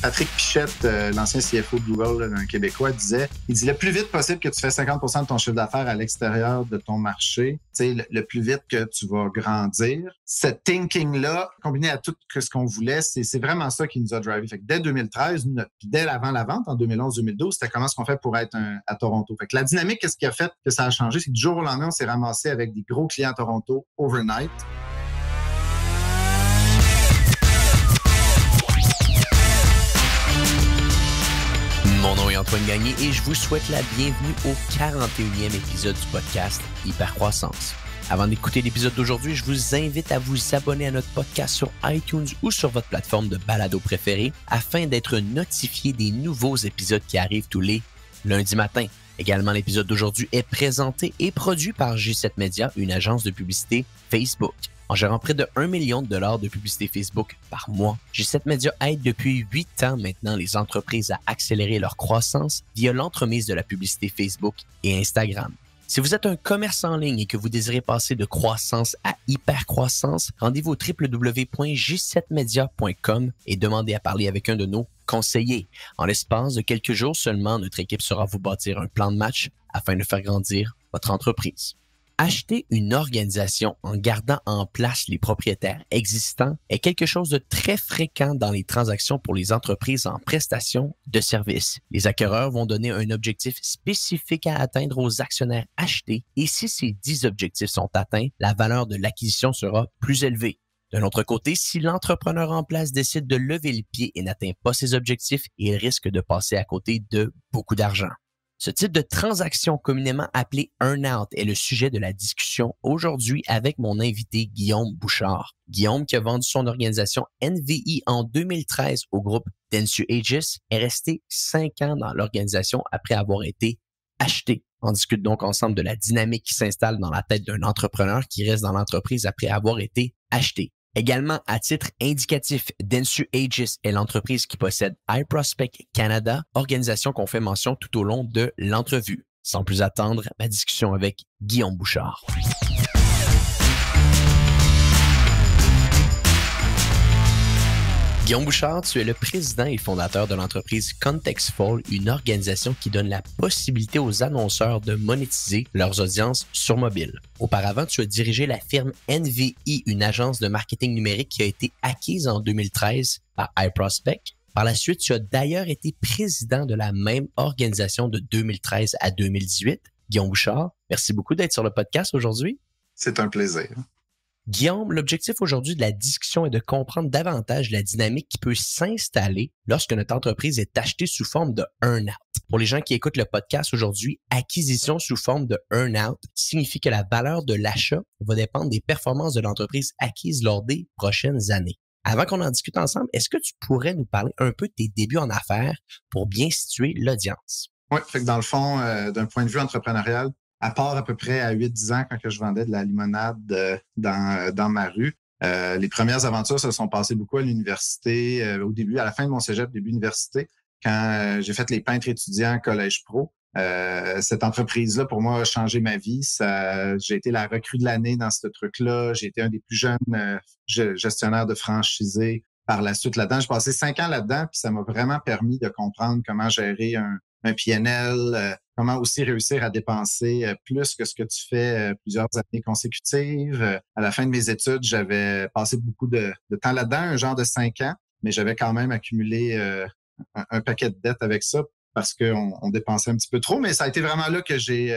Patrick Pichette, euh, l'ancien CFO de Google, un Québécois, disait, il dit le plus vite possible que tu fais 50% de ton chiffre d'affaires à l'extérieur de ton marché, le, le plus vite que tu vas grandir. Ce thinking-là, combiné à tout ce qu'on voulait, c'est vraiment ça qui nous a drivé. Fait que dès 2013, dès avant la vente, en 2011-2012, c'était comment est-ce qu'on fait pour être à Toronto. Fait que la dynamique, qu'est-ce qui a fait que ça a changé, c'est que du jour au lendemain, on s'est ramassé avec des gros clients à Toronto overnight. Mon nom est Antoine Gagné et je vous souhaite la bienvenue au 41e épisode du podcast Hypercroissance. Avant d'écouter l'épisode d'aujourd'hui, je vous invite à vous abonner à notre podcast sur iTunes ou sur votre plateforme de balado préférée afin d'être notifié des nouveaux épisodes qui arrivent tous les lundis matins. Également, l'épisode d'aujourd'hui est présenté et produit par G7 Media, une agence de publicité Facebook. En gérant près de 1 million de dollars de publicité Facebook par mois, G7 Media aide depuis 8 ans maintenant les entreprises à accélérer leur croissance via l'entremise de la publicité Facebook et Instagram. Si vous êtes un commerce en ligne et que vous désirez passer de croissance à hyper-croissance, rendez-vous au www.g7media.com et demandez à parler avec un de nos conseillers. En l'espace de quelques jours seulement, notre équipe saura vous bâtir un plan de match afin de faire grandir votre entreprise. Acheter une organisation en gardant en place les propriétaires existants est quelque chose de très fréquent dans les transactions pour les entreprises en prestation de services. Les acquéreurs vont donner un objectif spécifique à atteindre aux actionnaires achetés et si ces 10 objectifs sont atteints, la valeur de l'acquisition sera plus élevée. D'un autre côté, si l'entrepreneur en place décide de lever le pied et n'atteint pas ses objectifs, il risque de passer à côté de beaucoup d'argent. Ce type de transaction communément appelé earn-out est le sujet de la discussion aujourd'hui avec mon invité Guillaume Bouchard. Guillaume, qui a vendu son organisation NVI en 2013 au groupe Dentsu Aegis, est resté cinq ans dans l'organisation après avoir été acheté. On discute donc ensemble de la dynamique qui s'installe dans la tête d'un entrepreneur qui reste dans l'entreprise après avoir été acheté. Également, à titre indicatif, Densu Aegis est l'entreprise qui possède iProspect Canada, organisation qu'on fait mention tout au long de l'entrevue. Sans plus attendre, ma discussion avec Guillaume Bouchard. Guillaume Bouchard, tu es le président et fondateur de l'entreprise Contextful, une organisation qui donne la possibilité aux annonceurs de monétiser leurs audiences sur mobile. Auparavant, tu as dirigé la firme NVI, une agence de marketing numérique qui a été acquise en 2013 par iProspect. Par la suite, tu as d'ailleurs été président de la même organisation de 2013 à 2018. Guillaume Bouchard, merci beaucoup d'être sur le podcast aujourd'hui. C'est un plaisir. Guillaume, l'objectif aujourd'hui de la discussion est de comprendre davantage la dynamique qui peut s'installer lorsque notre entreprise est achetée sous forme de earn-out. Pour les gens qui écoutent le podcast aujourd'hui, acquisition sous forme de earn-out signifie que la valeur de l'achat va dépendre des performances de l'entreprise acquise lors des prochaines années. Avant qu'on en discute ensemble, est-ce que tu pourrais nous parler un peu de tes débuts en affaires pour bien situer l'audience? Oui, fait que dans le fond, euh, d'un point de vue entrepreneurial, à part à peu près à 8-10 ans quand je vendais de la limonade euh, dans, euh, dans ma rue. Euh, les premières aventures se sont passées beaucoup à l'université, au début, à la fin de mon cégep, début université, quand j'ai fait les peintres étudiants collège pro. cette entreprise-là, pour moi, a changé ma vie. j'ai été la recrue de l'année dans ce truc-là. J'ai été un des plus jeunes gestionnaires de franchisés par la suite là-dedans. J'ai passé cinq ans là-dedans, puis ça m'a vraiment permis de comprendre comment gérer un, un PNL, comment aussi réussir à dépenser euh, plus que ce que tu fais euh, plusieurs années consécutives. Euh, à la fin de mes études, j'avais passé beaucoup de, temps là-dedans, un genre de cinq ans, mais j'avais quand même accumulé un, paquet de dettes avec ça parce qu'on on dépensait un petit peu trop. Mais ça a été vraiment là que j'ai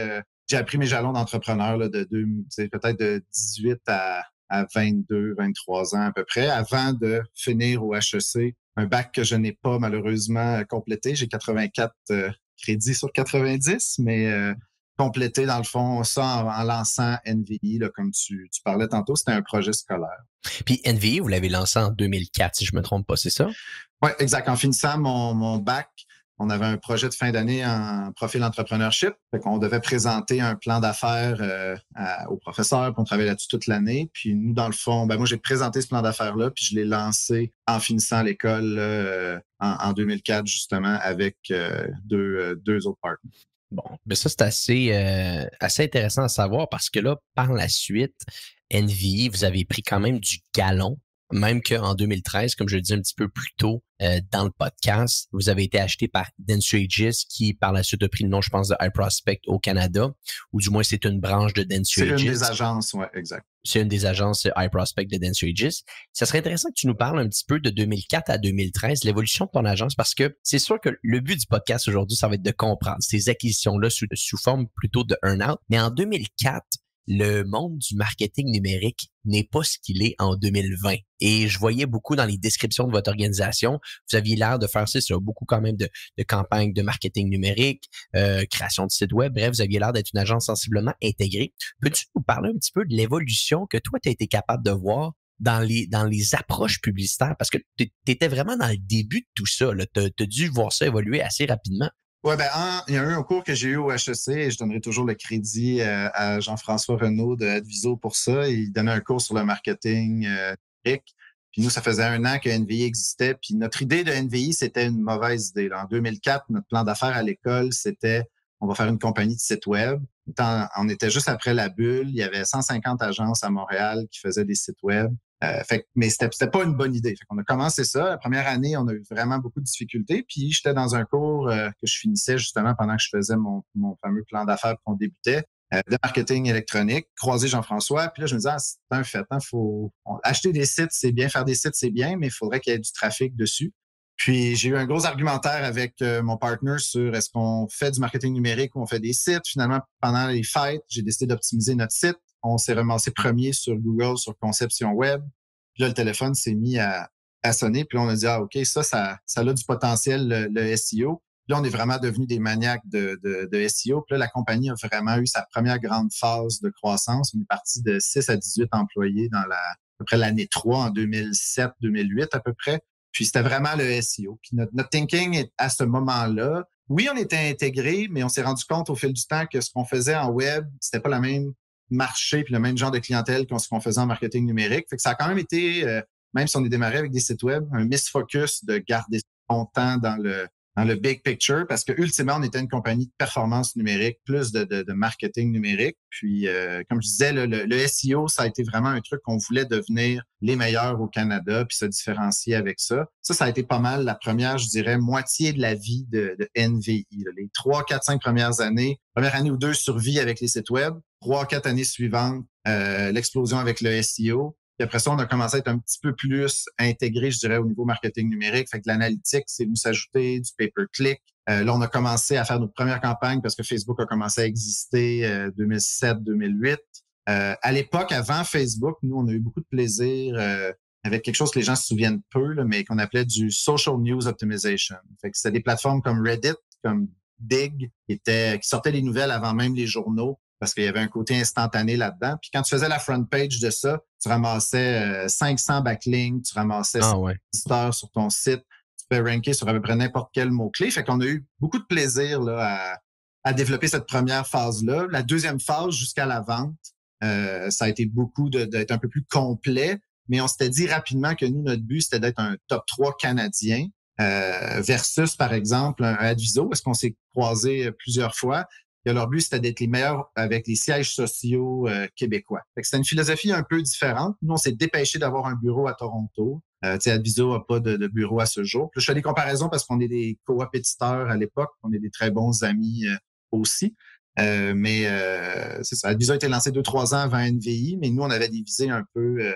appris mes jalons d'entrepreneur de, de peut-être de 18 à, à 22, 23 ans à peu près, avant de finir au HEC, un bac que je n'ai pas malheureusement complété. J'ai 84 crédit sur 90, mais euh, compléter dans le fond ça en, lançant NVI, là, comme tu, parlais tantôt, c'était un projet scolaire. Puis NVI, vous l'avez lancé en 2004, si je me trompe pas, c'est ça? Oui, exact. En finissant mon, mon bac, on avait un projet de fin d'année en profil entrepreneurship. Fait qu'on devait présenter un plan d'affaires euh, au professeur, pour travailler là-dessus toute l'année. Puis nous, dans le fond, ben moi, j'ai présenté ce plan d'affaires-là, puis je l'ai lancé en finissant l'école euh, en, 2004, justement, avec euh, deux, deux autres partenaires. Bon, mais ça, c'est assez, assez intéressant à savoir parce que là, par la suite, NVI, vous avez pris quand même du galon même qu'en 2013, comme je le disais un petit peu plus tôt euh, dans le podcast, vous avez été acheté par Dentsu Aegis, qui par la suite a pris le nom, je pense, de iProspect au Canada, ou du moins c'est une branche de Dentsu Aegis. C'est une des agences, oui, exact. C'est une des agences iProspect de Dentsu Aegis. Ça serait intéressant que tu nous parles un petit peu de 2004 à 2013, l'évolution de ton agence, parce que c'est sûr que le but du podcast aujourd'hui, ça va être de comprendre ces acquisitions-là sous, sous forme plutôt de earn-out. Mais en 2004, le monde du marketing numérique n'est pas ce qu'il est en 2020. Et je voyais beaucoup dans les descriptions de votre organisation, vous aviez l'air de faire ça sur beaucoup quand même de, campagnes de marketing numérique, euh, création de sites web. Bref, vous aviez l'air d'être une agence sensiblement intégrée. Peux-tu nous parler un petit peu de l'évolution que toi, tu as été capable de voir dans les, dans les approches publicitaires? Parce que tu étais vraiment dans le début de tout ça. Tu as, dû voir ça évoluer assez rapidement. Oui, ben, il y a eu un cours que j'ai eu au HEC et je donnerai toujours le crédit euh, à Jean-François Renaud de Adviso pour ça. Il donnait un cours sur le marketing euh, Puis nous, ça faisait un an que NVI existait. Puis notre idée de NVI, c'était une mauvaise idée. En 2004, notre plan d'affaires à l'école, c'était on va faire une compagnie de site web. on était juste après la bulle. Il y avait 150 agences à Montréal qui faisaient des sites web. Euh, fait, mais c'était, pas une bonne idée. Fait on a commencé ça. La première année, on a eu vraiment beaucoup de difficultés. Puis j'étais dans un cours euh, que je finissais justement pendant que je faisais mon, mon fameux plan d'affaires qu'on débutait euh, de marketing électronique, croisé Jean-François. Puis là, je me disais, ah, c'est un fait. Hein, faut acheter des sites, c'est bien, faire des sites, c'est bien, mais il faudrait qu'il y ait du trafic dessus. Puis j'ai eu un gros argumentaire avec mon partner sur est-ce qu'on fait du marketing numérique ou on fait des sites. Finalement, pendant les fêtes, j'ai décidé d'optimiser notre site on s'est ramassé premier sur Google sur conception web. Puis là, le téléphone s'est mis à, sonner. Puis là, on a dit, ah, OK, ça, ça, ça a du potentiel, le, SEO. Puis là, on est vraiment devenu des maniaques de, de, SEO. Puis là, la compagnie a vraiment eu sa première grande phase de croissance. On est parti de 6 à 18 employés dans la, à peu près l'année 3 en 2007-2008 à peu près. Puis c'était vraiment le SEO. Puis notre, notre thinking à ce moment-là, oui, on était intégré, mais on s'est rendu compte au fil du temps que ce qu'on faisait en web, c'était pas la même marché puis le même genre de clientèle qu'on qu'on faisait en marketing numérique. Fait que ça a quand même été, euh, même si on est démarré avec des sites web, un misfocus de garder longtemps dans le dans le big picture parce que ultimement on était une compagnie de performance numérique, plus de, de, marketing numérique. Puis euh, comme je disais, le, le, SEO ça a été vraiment un truc qu'on voulait devenir les meilleurs au Canada puis se différencier avec ça. Ça, ça a été pas mal la première, je dirais, moitié de la vie de, de NVI. Les trois, quatre, cinq premières années, première année ou deux survie avec les sites web, trois, quatre années suivantes, euh, l'explosion avec le SEO. Puis après ça, on a commencé à être un petit peu plus intégré, je dirais, au niveau marketing numérique. Fait que l'analytique, c'est venu s'ajouter, du pay-per-click. Euh, là, on a commencé à faire nos premières campagnes parce que Facebook a commencé à exister euh, 2007-2008. Euh, à l'époque, avant Facebook, nous, on a eu beaucoup de plaisir euh, avec quelque chose que les gens se souviennent peu, là, mais qu'on appelait du social news optimization. Fait que c'était des plateformes comme Reddit, comme Dig, qui, étaient, qui sortaient les nouvelles avant même les journaux parce qu'il y avait un côté instantané là-dedans. Puis quand tu faisais la front page de ça, tu ramassais 500 euh, backlinks, tu ramassais ah, visiteurs sur ton site, tu peux ranker sur à peu près n'importe quel mot-clé. Fait qu'on a eu beaucoup de plaisir là, à, développer cette première phase-là. La deuxième phase, jusqu'à la vente, euh, ça a été beaucoup d'être un peu plus complet, mais on s'était dit rapidement que nous, notre but, c'était d'être un top 3 canadien. Euh, versus, par exemple, un Adviso, parce qu'on s'est croisé plusieurs fois leur but, c'était d'être les meilleurs avec les sièges sociaux euh, québécois. C'était une philosophie un peu différente. Nous, on s'est dépêché d'avoir un bureau à Toronto. Euh, Adviso n'a pas de, bureau à ce jour. je fais des comparaisons parce qu'on est des coopétiteurs à l'époque. On est des très bons amis euh, aussi. Euh, mais c'est ça. A été lancé deux, trois ans avant NVI, mais nous, on avait des visées un peu,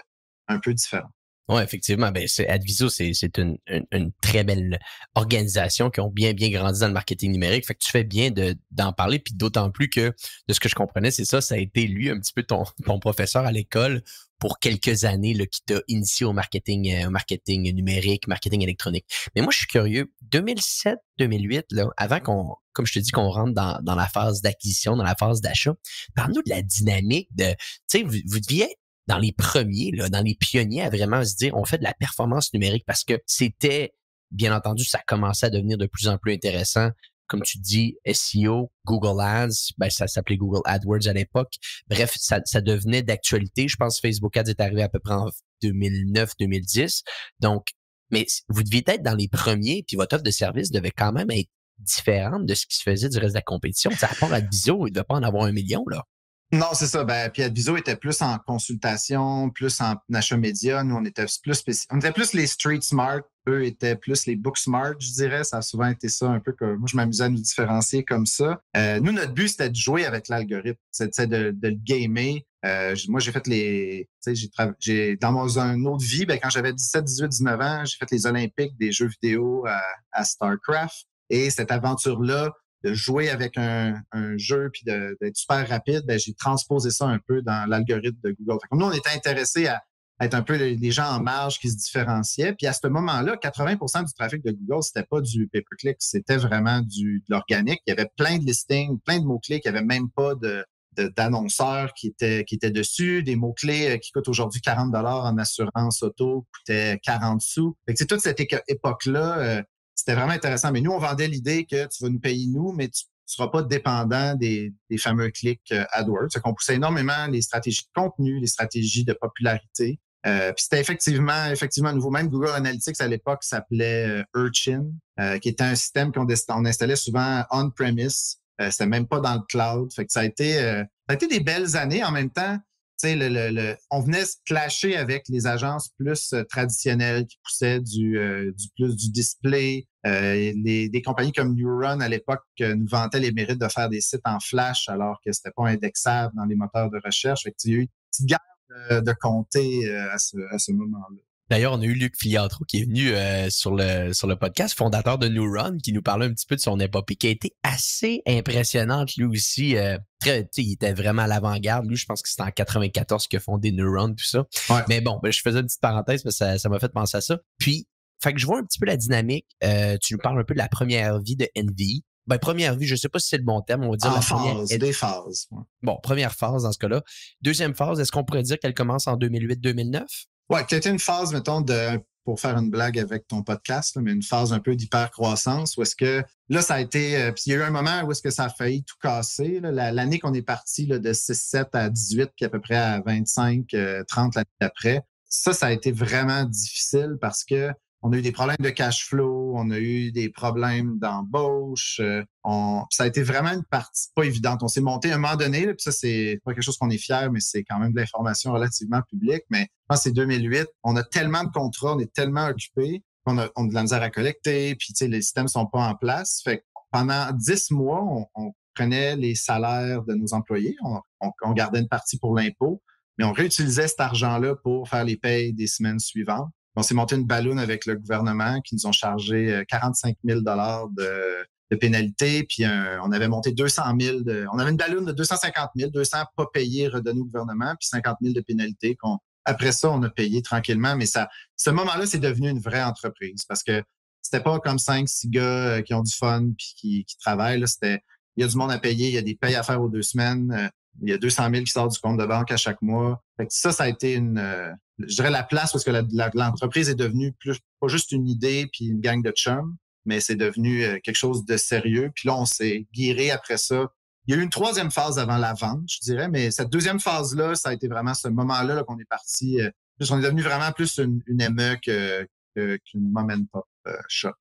un peu différentes. Oui, effectivement. Ben, Adviso, c'est une, une, très belle organisation qui ont bien, bien grandi dans le marketing numérique. Fait que tu fais bien d'en parler, puis d'autant plus que de ce que je comprenais, c'est ça, ça a été lui un petit peu ton, ton professeur à l'école pour quelques années là, qui t'a initié au marketing, euh, au marketing numérique, marketing électronique. Mais moi, je suis curieux. 2007-2008, là, avant qu'on, comme je te dis, qu'on rentre dans, dans la phase d'acquisition, dans la phase d'achat, parle-nous de la dynamique de, tu sais, vous, vous deviez dans les premiers, là, dans les pionniers à vraiment se dire on fait de la performance numérique parce que c'était, bien entendu, ça commençait à devenir de plus en plus intéressant. Comme tu dis, SEO, Google Ads, ben ça s'appelait Google AdWords à l'époque. Bref, ça, ça devenait d'actualité. Je pense que Facebook Ads est arrivé à peu près en 2009-2010. Donc, mais vous deviez être dans les premiers, puis votre offre de service devait quand même être différente de ce qui se faisait du reste de la compétition. Ça rapport à Viso, il ne devait pas en avoir un million, là. Non, c'est ça. Ben, puis Adviso était plus en consultation, plus en achat média. Nous, on était plus On était plus les street smart. Eux étaient plus les book smart, je dirais. Ça a souvent été ça un peu comme. Moi, je m'amusais à nous différencier comme ça. Euh, nous, notre but, c'était de jouer avec l'algorithme. C'était de, de, le gamer. Euh, moi, j'ai fait les. J'ai dans mon une autre vie, ben, quand j'avais 17, 18, 19 ans, j'ai fait les Olympiques des jeux vidéo à, à StarCraft. Et cette aventure-là, de jouer avec un, jeu puis d'être super rapide, ben, j'ai transposé ça un peu dans l'algorithme de Google. nous, on était intéressés à, être un peu les, gens en marge qui se différenciaient. Puis à ce moment-là, 80% du trafic de Google, c'était pas du pay-per-click, c'était vraiment du, de l'organique. Il y avait plein de listings, plein de mots-clés, il n'y avait même pas de, d'annonceurs qui étaient, qui étaient dessus, des mots-clés euh, qui coûtent aujourd'hui 40 dollars en assurance auto, coûtaient 40 sous. Fait toute cette époque-là, euh, c'était vraiment intéressant. Mais nous, on vendait l'idée que tu vas nous payer nous, mais tu ne seras pas dépendant des, fameux clics euh, AdWords. C'est qu'on poussait énormément les stratégies de contenu, les stratégies de popularité. Euh, puis c'était effectivement, effectivement nouveau. Même Google Analytics à l'époque s'appelait euh, Urchin, qui était un système qu'on on installait souvent on-premise. c'était même pas dans le cloud. Fait que ça a été, ça a été des belles années en même temps le, on venait se clasher avec les agences plus euh, traditionnelles qui poussaient du, euh, du plus du display. Euh, les, des compagnies comme Neuron à l'époque nous vantaient les mérites de faire des sites en flash alors que c'était pas indexable dans les moteurs de recherche. Fait il y a eu une petite guerre de, de comté à ce, à ce moment-là. D'ailleurs, on a eu Luc Filiatro qui est venu euh, sur le sur le podcast, fondateur de New Run, qui nous parlait un petit peu de son épopée, qui a été assez impressionnante lui aussi. Euh, très, il était vraiment à l'avant-garde. Lui, je pense que c'était en 94 qu'il a fondé New Run, tout ça. Mais bon, ben, je faisais une petite parenthèse parce que ça m'a fait penser à ça. Puis, fait que je vois un petit peu la dynamique. Euh, tu nous parles un peu de la première vie de Envy. Ben, première vie, je sais pas si c'est le bon terme, on va dire la phase, des phases. Bon, première phase dans ce cas-là. Deuxième phase, est-ce qu'on pourrait dire qu'elle commence en 2008-2009? Ouais, peut-être une phase, mettons, de pour faire une blague avec ton podcast, mais une phase un peu d'hyper-croissance où est-ce que là, ça a été. Euh, puis il y a eu un moment où est-ce que ça a failli tout casser. L'année qu'on est parti de 6-7 à 18, puis à peu près à 25, 30 euh, l'année d'après, ça, ça a été vraiment difficile parce que on a eu des problèmes de cash flow, on a eu des problèmes d'embauche. Euh, ça a été vraiment une partie pas évidente. On s'est monté à un moment donné, puis ça, c'est pas quelque chose qu'on est fier, mais c'est quand même de l'information relativement publique. Mais je pense que c'est 2008. On a tellement de contrats, on est tellement occupés qu'on a, on a de la misère à collecter, puis les systèmes sont pas en place. Fait pendant dix mois, on, prenait les salaires de nos employés, on, on gardait une partie pour l'impôt, mais on réutilisait cet argent-là pour faire les payes des semaines suivantes. On s'est monté une ballonne avec le gouvernement qui nous ont chargé 45 euh, 000 dollars de, de pénalité, puis on avait monté 200 000. De, on avait une ballonne de 250 000, 200 pas payés redonnés au gouvernement, puis 50 000 de pénalité après ça, on a payé tranquillement, mais ça, ce moment-là, c'est devenu une vraie entreprise parce que c'était pas comme cinq, six gars euh, qui ont du fun puis qui, qui travaillent. C'était, il y a du monde à payer, il y a des payes à faire aux deux semaines, euh, il y a 200 000 qui sortent du compte de banque à chaque mois. ça, ça a été une, je dirais la place parce que l'entreprise est devenue plus pas juste une idée puis une gang de chums, mais c'est devenu euh, quelque chose de sérieux. Puis là, on s'est guiré après ça. Il y a eu une troisième phase avant la vente, je dirais, mais cette deuxième phase-là, ça a été vraiment ce moment-là qu'on est parti. Euh, on est devenu vraiment plus une, une ME qu'une moment pop euh, shop.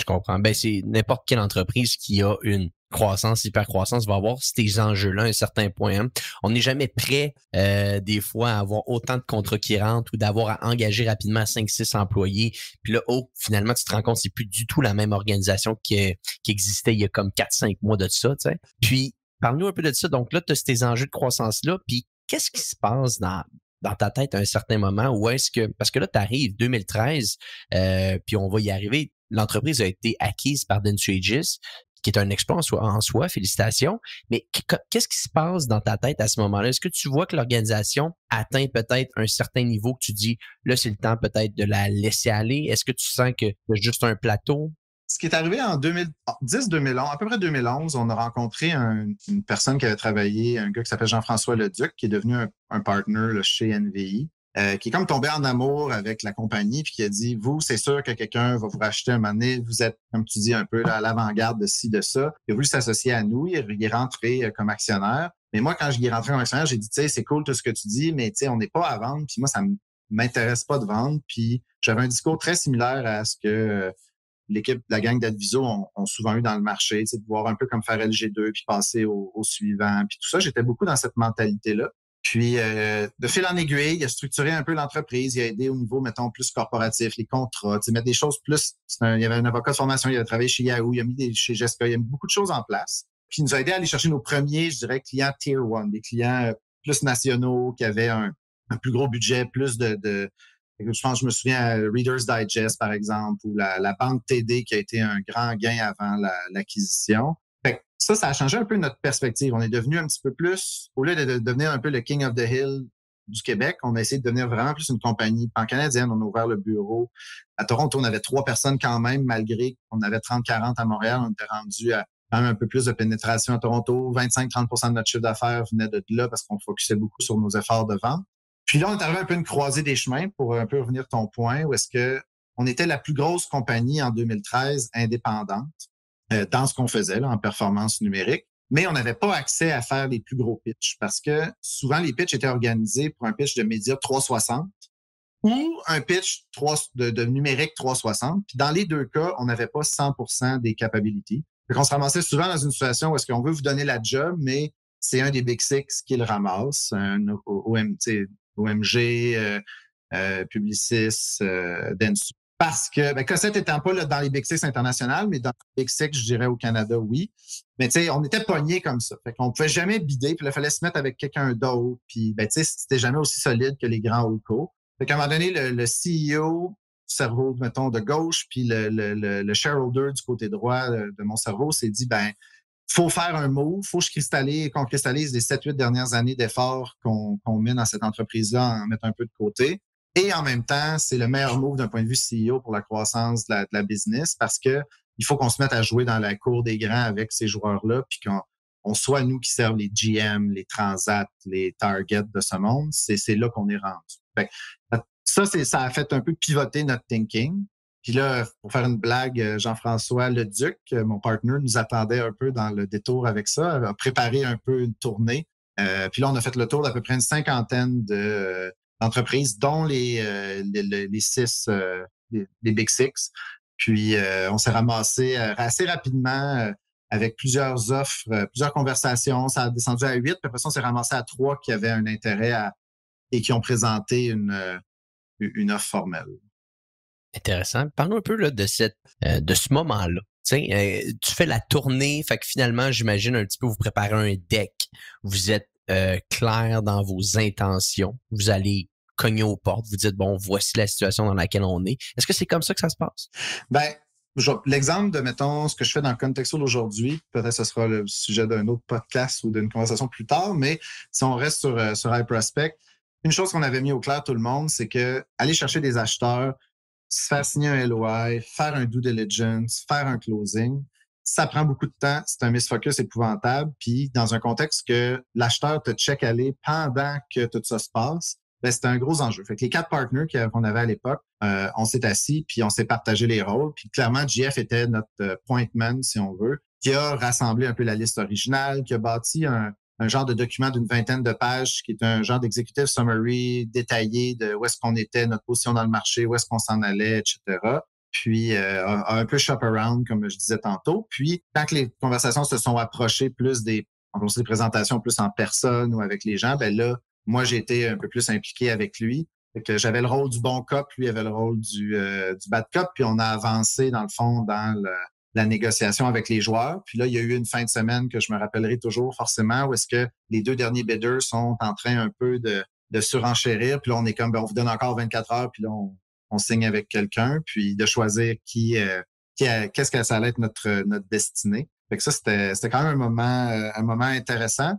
Je comprends? Ben, c'est n'importe quelle entreprise qui a une croissance, hyper-croissance va avoir ces enjeux-là à un certain point. Hein. On n'est jamais prêt, euh, des fois, à avoir autant de contrats qui rentrent ou d'avoir à engager rapidement 5-6 employés. Puis là, oh, finalement, tu te rends compte c'est plus du tout la même organisation qui, qui existait il y a comme 4-5 mois de ça. Puis, parle-nous un peu de ça. Donc là, tu as ces enjeux de croissance-là. Puis, qu'est-ce qui se passe dans, dans ta tête à un certain moment ou est-ce que parce que là tu arrives 2013 euh, puis on va y arriver l'entreprise a été acquise par Dentrages qui est un exploit en soi, félicitations. Mais qu'est-ce qui se passe dans ta tête à ce moment-là? Est-ce que tu vois que l'organisation atteint peut-être un certain niveau que tu dis, là, c'est le temps peut-être de la laisser aller? Est-ce que tu sens que c'est juste un plateau? Ce qui est arrivé en 2010-2011, à peu près 2011, on a rencontré une personne qui avait travaillé, un gars qui s'appelle Jean-François Leduc, qui est devenu un, un partner chez NVI. Euh, qui est comme tombé en amour avec la compagnie, puis qui a dit, vous, c'est sûr que quelqu'un va vous racheter un moment vous êtes, comme tu dis, un peu à l'avant-garde de ci, de ça. Il a voulu s'associer à nous, il est rentré euh, comme actionnaire. Mais moi, quand je est rentré comme actionnaire, j'ai dit, tu sais, c'est cool tout ce que tu dis, mais tu sais, on n'est pas à vendre, puis moi, ça m'intéresse pas de vendre. Puis j'avais un discours très similaire à ce que l'équipe, la gang d'Adviso ont, souvent eu dans le marché, de voir un peu comme faire LG2 puis passer au, suivant, puis tout ça. J'étais beaucoup dans cette mentalité-là. Puis, euh, de fil en aiguille, il a structuré un peu l'entreprise, il a aidé au niveau, mettons, plus corporatif, les contrats, mettre des choses plus... il y avait un avocat de formation, il a travaillé chez Yahoo, il a mis des, chez Jessica, il a mis beaucoup de choses en place. Puis, il nous a aidé à aller chercher nos premiers, je dirais, clients Tier 1, des clients euh, plus nationaux qui avaient un, plus gros budget, plus de, de je pense, je me souviens à Reader's Digest, par exemple, ou la, la banque TD qui a été un grand gain avant l'acquisition. Ça, ça a changé un peu notre perspective. On est devenu un petit peu plus, au lieu de, devenir un peu le King of the Hill du Québec, on a essayé de devenir vraiment plus une compagnie pan-canadienne. On a ouvert le bureau. À Toronto, on avait trois personnes quand même, malgré qu'on avait 30-40 à Montréal. On était rendu à quand même un peu plus de pénétration à Toronto. 25-30% de notre chiffre d'affaires venait de là parce qu'on focusait beaucoup sur nos efforts de vente. Puis là, on est arrivé un peu une croisée des chemins pour un peu revenir à ton point, où est-ce que on était la plus grosse compagnie en 2013 indépendante euh, dans ce qu'on faisait en performance numérique, mais on n'avait pas accès à faire les plus gros pitchs parce que souvent les pitchs étaient organisés pour un pitch de média 360 ou un pitch 3, de, numérique 360. Puis dans les deux cas, on n'avait pas 100% des capabilities. Donc on se ramassait souvent dans une situation où est-ce qu'on veut vous donner la job, mais c'est un des Big Six qui le ramasse, un OMG, euh, euh, Publicis, euh, Dentsu. Parce que ben, Cossette n'étant pas là, dans les Big Six internationales, mais dans les Big Six, je dirais au Canada, oui. Mais tu sais, on était pognés comme ça. Fait qu'on pouvait jamais bider, puis il fallait se mettre avec quelqu'un d'autre. Puis ben, tu sais, c'était jamais aussi solide que les grands holdco. Fait qu'à un moment donné, le, le CEO cerveau, mettons, de gauche, puis le, le, le, shareholder du côté droit de, mon cerveau s'est dit, ben, faut faire un move, faut que je cristallise, qu'on cristallise les 7-8 dernières années d'efforts qu'on met dans cette entreprise-là, en mettre un peu de côté. Et en même temps, c'est le meilleur move d'un point de vue CEO pour la croissance de la, business parce que il faut qu'on se mette à jouer dans la cour des grands avec ces joueurs-là, puis qu'on on soit nous qui servent les GM, les Transat, les Target de ce monde. C'est là qu'on est rendu. ça, ça a fait un peu pivoter notre thinking. Puis là, pour faire une blague, Jean-François Leduc, mon partner, nous attendait un peu dans le détour avec ça, a préparé un peu une tournée. Euh, puis là, on a fait le tour d'à peu près une cinquantaine d'entreprises, dont les, les, six, les, Big Six. Puis on s'est ramassé assez rapidement avec plusieurs offres, plusieurs conversations. Ça a descendu à huit, puis après ça, on s'est ramassé à trois qui avaient un intérêt à, et qui ont présenté une, une offre formelle. Intéressant. Parlons un peu là, de, cette, euh, de ce moment-là. Euh, tu fais la tournée, fait que finalement, j'imagine un petit peu, vous préparez un deck. Vous êtes euh, clair dans vos intentions. Vous allez cogner aux portes. Vous dites, bon, voici la situation dans laquelle on est. Est-ce que c'est comme ça que ça se passe? Ben, l'exemple de, mettons, ce que je fais dans le contexte d'aujourd'hui, peut-être ce sera le sujet d'un autre podcast ou d'une conversation plus tard, mais si on reste sur, sur iProspect, une chose qu'on avait mis au clair tout le monde, c'est que aller chercher des acheteurs, se faire signer un LOI, faire un due diligence, faire un closing, ça prend beaucoup de temps. C'est un misfocus épouvantable. Puis, dans un contexte que l'acheteur te check aller pendant que tout ça se passe, ben, c'était un gros enjeu. Fait que les quatre partners qu'on avait à l'époque, euh, on s'est assis puis on s'est partagé les rôles. Puis clairement, JF était notre euh, point man, si on veut, qui a rassemblé un peu la liste originale, qui a bâti un, un genre de document d'une vingtaine de pages qui est un genre d'executive summary détaillé de où est-ce qu'on était, notre position dans le marché, où est-ce qu'on s'en allait, etc. Puis euh, un peu shop around, comme je disais tantôt. Puis quand les conversations se sont approchées plus des, des présentations plus en personne ou avec les gens, ben là, moi j'ai été un peu plus impliqué avec lui. j'avais le rôle du bon cop, lui avait le rôle du, euh, du bad cop, puis on a avancé dans le fond dans le, la négociation avec les joueurs. Puis là, il y a eu une fin de semaine que je me rappellerai toujours forcément où est-ce que les deux derniers bidders sont en train un peu de, de surenchérir. Puis là, on est comme, ben, on vous donne encore 24 heures, puis là, on, on signe avec quelqu'un, puis de choisir qui, euh, qui qu'est-ce que ça allait être notre, notre destinée. Fait que ça, c'était, c'était quand même un moment, euh, un moment intéressant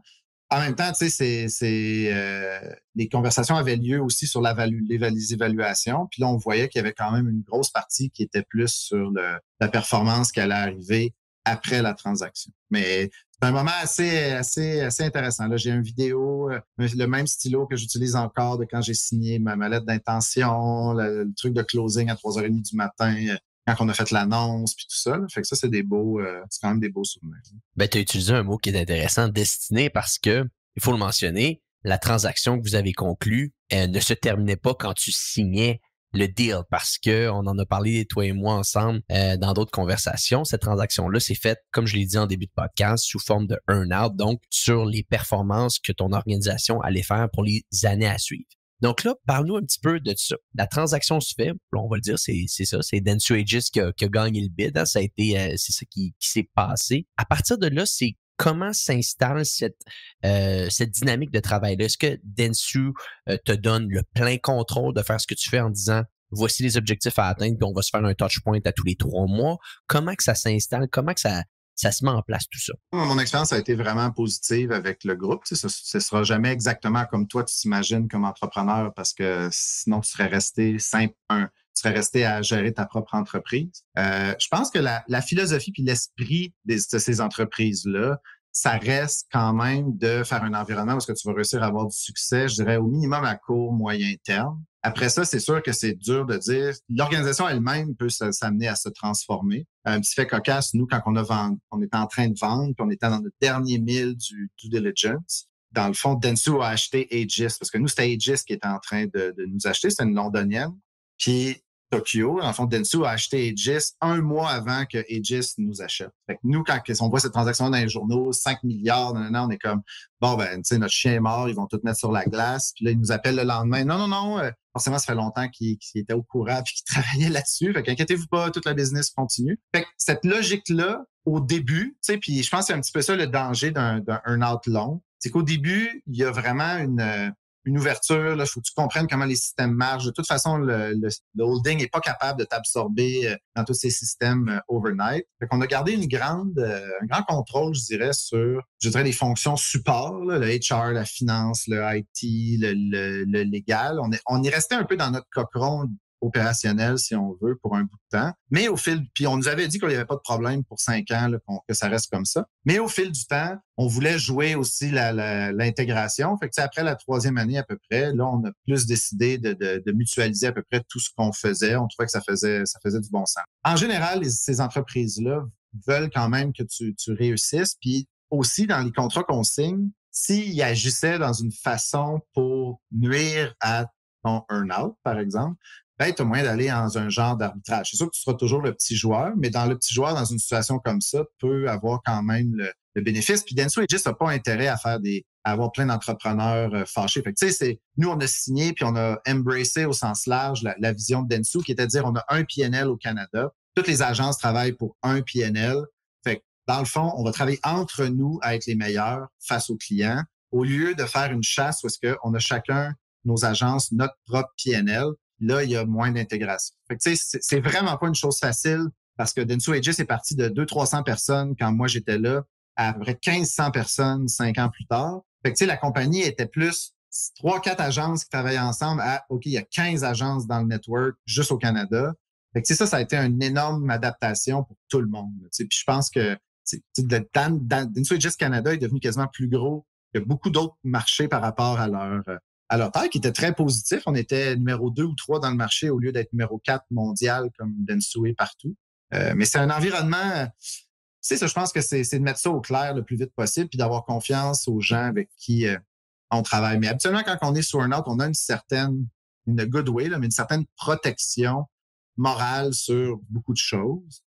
en même temps, tu sais, c'est, euh, les conversations avaient lieu aussi sur la les évaluations. Puis là, on voyait qu'il y avait quand même une grosse partie qui était plus sur la performance qui allait arriver après la transaction. Mais c'est un moment assez, assez, assez intéressant. Là, j'ai une vidéo, euh, le même stylo que j'utilise encore de quand j'ai signé ma, lettre d'intention, le, truc de closing à 3h30 du matin, euh, quand on a fait l'annonce puis tout ça. Fait que ça, c'est des beaux, euh, c'est quand même des beaux souvenirs. Ben, tu as utilisé un mot qui est intéressant, destiné, parce que, il faut le mentionner, la transaction que vous avez conclue, elle ne se terminait pas quand tu signais le deal parce que on en a parlé toi et moi ensemble euh, dans d'autres conversations. Cette transaction-là s'est faite, comme je l'ai dit en début de podcast, sous forme de earn-out, donc sur les performances que ton organisation allait faire pour les années à suivre. Donc là, parle-nous un petit peu de ça. La transaction se fait, on va le dire, c'est ça, c'est Densu Aegis qui a, gagné le bid. Hein. ça a été, euh, c'est ça qui, qui s'est passé. À partir de là, c'est comment s'installe cette, euh, cette dynamique de travail-là? Est-ce que Densu euh, te donne le plein contrôle de faire ce que tu fais en disant voici les objectifs à atteindre, puis on va se faire un touch point à tous les trois mois? Comment ça s'installe? Comment ça, ça se met en place tout ça? Mon expérience a été vraiment positive avec le groupe. ce ne sera jamais exactement comme toi, tu t'imagines comme entrepreneur parce que sinon, tu serais resté simple, un, tu serais resté à gérer ta propre entreprise. Euh, je pense que la, philosophie puis l'esprit de ces entreprises-là, ça reste quand même de faire un environnement où que tu vas réussir à avoir du succès, je dirais au minimum à court, moyen terme. Après ça, c'est sûr que c'est dur de dire. L'organisation elle-même peut s'amener à se transformer. Un petit fait cocasse, nous, quand on a vendu, on était en train de vendre, puis on était dans le dernier mille du due diligence. Dans le fond, Densu a acheté Aegis, parce que nous, c'était Aegis qui était en train de, de nous acheter. C'est une londonienne. Puis Tokyo, en fond, Densu a acheté Aegis un mois avant que Aegis nous achète. Fait que nous, quand on voit cette transaction dans les journaux, 5 milliards, on est comme, bon, ben, tu sais, notre chien est mort, ils vont tout mettre sur la glace. Puis là, ils nous appellent le lendemain. Non, non, non, euh, forcément, ça fait longtemps qu'ils étaient au courant et qu'ils travaillaient là-dessus. Fait qu'inquiétez-vous pas, toute la business continue. Fait que cette logique-là, au début, tu sais, puis je pense que c'est un petit peu ça le danger d'un out long. C'est qu'au début, il y a vraiment une une ouverture. Il faut que tu comprennes comment les systèmes marchent. De toute façon, le, le, holding n'est pas capable de t'absorber euh, dans tous ces systèmes euh, overnight. Fait qu'on a gardé une grande, euh, un grand contrôle, je dirais, sur, je dirais, les fonctions support, le HR, la finance, le IT, le, le, légal. On est, on est resté un peu dans notre cochon opérationnel, si on veut, pour un bout de temps. Mais au fil, puis on nous avait dit qu'il n'y avait pas de problème pour cinq ans, là, que ça reste comme ça. Mais au fil du temps, on voulait jouer aussi l'intégration. fait que après la troisième année à peu près, là, on a plus décidé de, de, de mutualiser à peu près tout ce qu'on faisait. On trouvait que ça faisait, ça faisait du bon sens. En général, ces entreprises-là veulent quand même que tu, tu réussisses. Puis aussi, dans les contrats qu'on signe, s'ils agissaient dans une façon pour nuire à ton earn-out, par exemple, tu as moyen d'aller dans un genre d'arbitrage. C'est sûr que tu seras toujours le petit joueur, mais dans le petit joueur, dans une situation comme ça, peut avoir quand même le, bénéfice. Puis Denso Aegis n'a pas intérêt à faire des avoir plein d'entrepreneurs euh, fâchés. Fait que, c'est, nous, on a signé puis on a embrassé au sens large la, vision de Densu, qui était de dire on a un PNL au Canada. Toutes les agences travaillent pour un PNL. Fait que, dans le fond, on va travailler entre nous à être les meilleurs face aux clients, au lieu de faire une chasse où est-ce qu'on a chacun nos agences, notre propre PNL là, il y a moins d'intégration. c'est vraiment pas une chose facile parce que Densu Aegis est parti de 200-300 personnes quand moi j'étais là à, peu près 1500 personnes cinq ans plus tard. Fait que, la compagnie était plus trois, quatre agences qui travaillaient ensemble à, OK, il y a 15 agences dans le network juste au Canada. Fait que, ça, ça a été une énorme adaptation pour tout le monde. Puis je pense que Densu Aegis Canada est devenu quasiment plus gros que beaucoup d'autres marchés par rapport à leur, euh, à taille, qui était très positif. On était numéro 2 ou 3 dans le marché au lieu d'être numéro 4 mondial comme est partout. Euh, mais c'est un environnement, c'est ça, je pense que c'est de mettre ça au clair le plus vite possible puis d'avoir confiance aux gens avec qui euh, on travaille. Mais habituellement, quand on est sur un autre, on a une certaine, une good way, mais une certaine protection morale sur beaucoup de choses.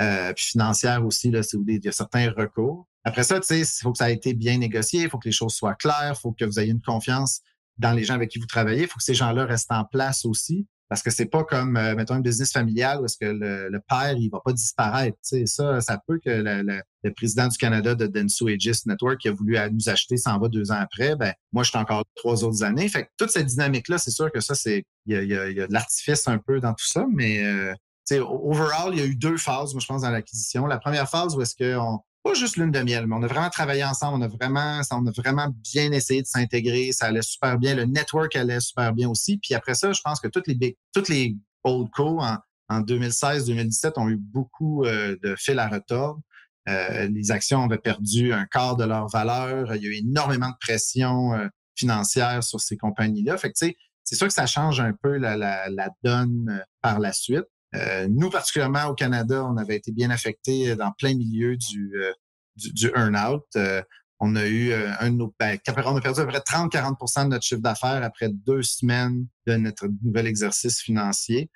Euh, puis financière aussi, là, il y a certains recours. Après ça, tu sais, il faut que ça ait été bien négocié, il faut que les choses soient claires, il faut que vous ayez une confiance dans les gens avec qui vous travaillez. Il faut que ces gens-là restent en place aussi. Parce que c'est pas comme, euh, mettons, un business familial où est-ce que le, père, il va pas disparaître. Tu sais, ça, ça peut que le, président du Canada de Densu Aegis Network qui a voulu nous acheter s'en va deux ans après. Ben, moi, je suis encore trois autres années. Fait que toute cette dynamique-là, c'est sûr que ça, c'est, il y a, y a, de l'artifice un peu dans tout ça, mais, euh, overall, il y a eu deux phases, moi, je pense, dans l'acquisition. La première phase où est-ce qu'on pas juste lune de miel, mais on a vraiment travaillé ensemble, on a vraiment, bien essayé de s'intégrer, ça allait super bien, le network allait super bien aussi. Puis après ça, je pense que toutes les toutes les old co en, 2016-2017 ont eu beaucoup euh, de fil à retordre. Euh, les actions avaient perdu un quart de leur valeur. Il y a eu énormément de pression euh, financière sur ces compagnies-là. Fait que, c'est sûr que ça change un peu la donne par la suite. Euh, nous, particulièrement au Canada, on avait été bien affectés dans plein milieu du, euh, du, earn-out. Euh, On a eu un de nos, ben, on a perdu à peu près 30-40% de notre chiffre d'affaires après deux semaines de notre nouvel exercice financier.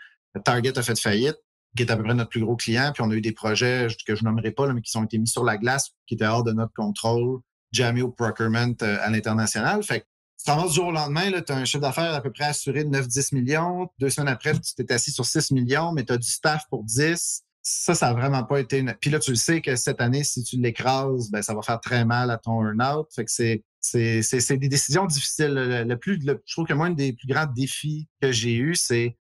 Target a fait faillite qui est à peu près notre plus gros client. Puis on a eu des projets que je nommerai pas, mais qui ont été mis sur la glace, qui étaient hors de notre contrôle, jamais au procurement euh, à l'international. Fait que tu t'en du jour au lendemain, tu as un chiffre d'affaires à peu près assuré de 9-10 millions. Deux semaines après, tu t'es assis sur 6 millions, mais tu as du staff pour 10. Ça, ça n'a vraiment pas été une... Puis là, tu le sais que cette année, si tu l'écrases, ben, ça va faire très mal à ton earn-out. Fait que c'est, c'est, des décisions difficiles. Le, plus, je trouve que moi, un des plus grands défis que j'ai eu, c'est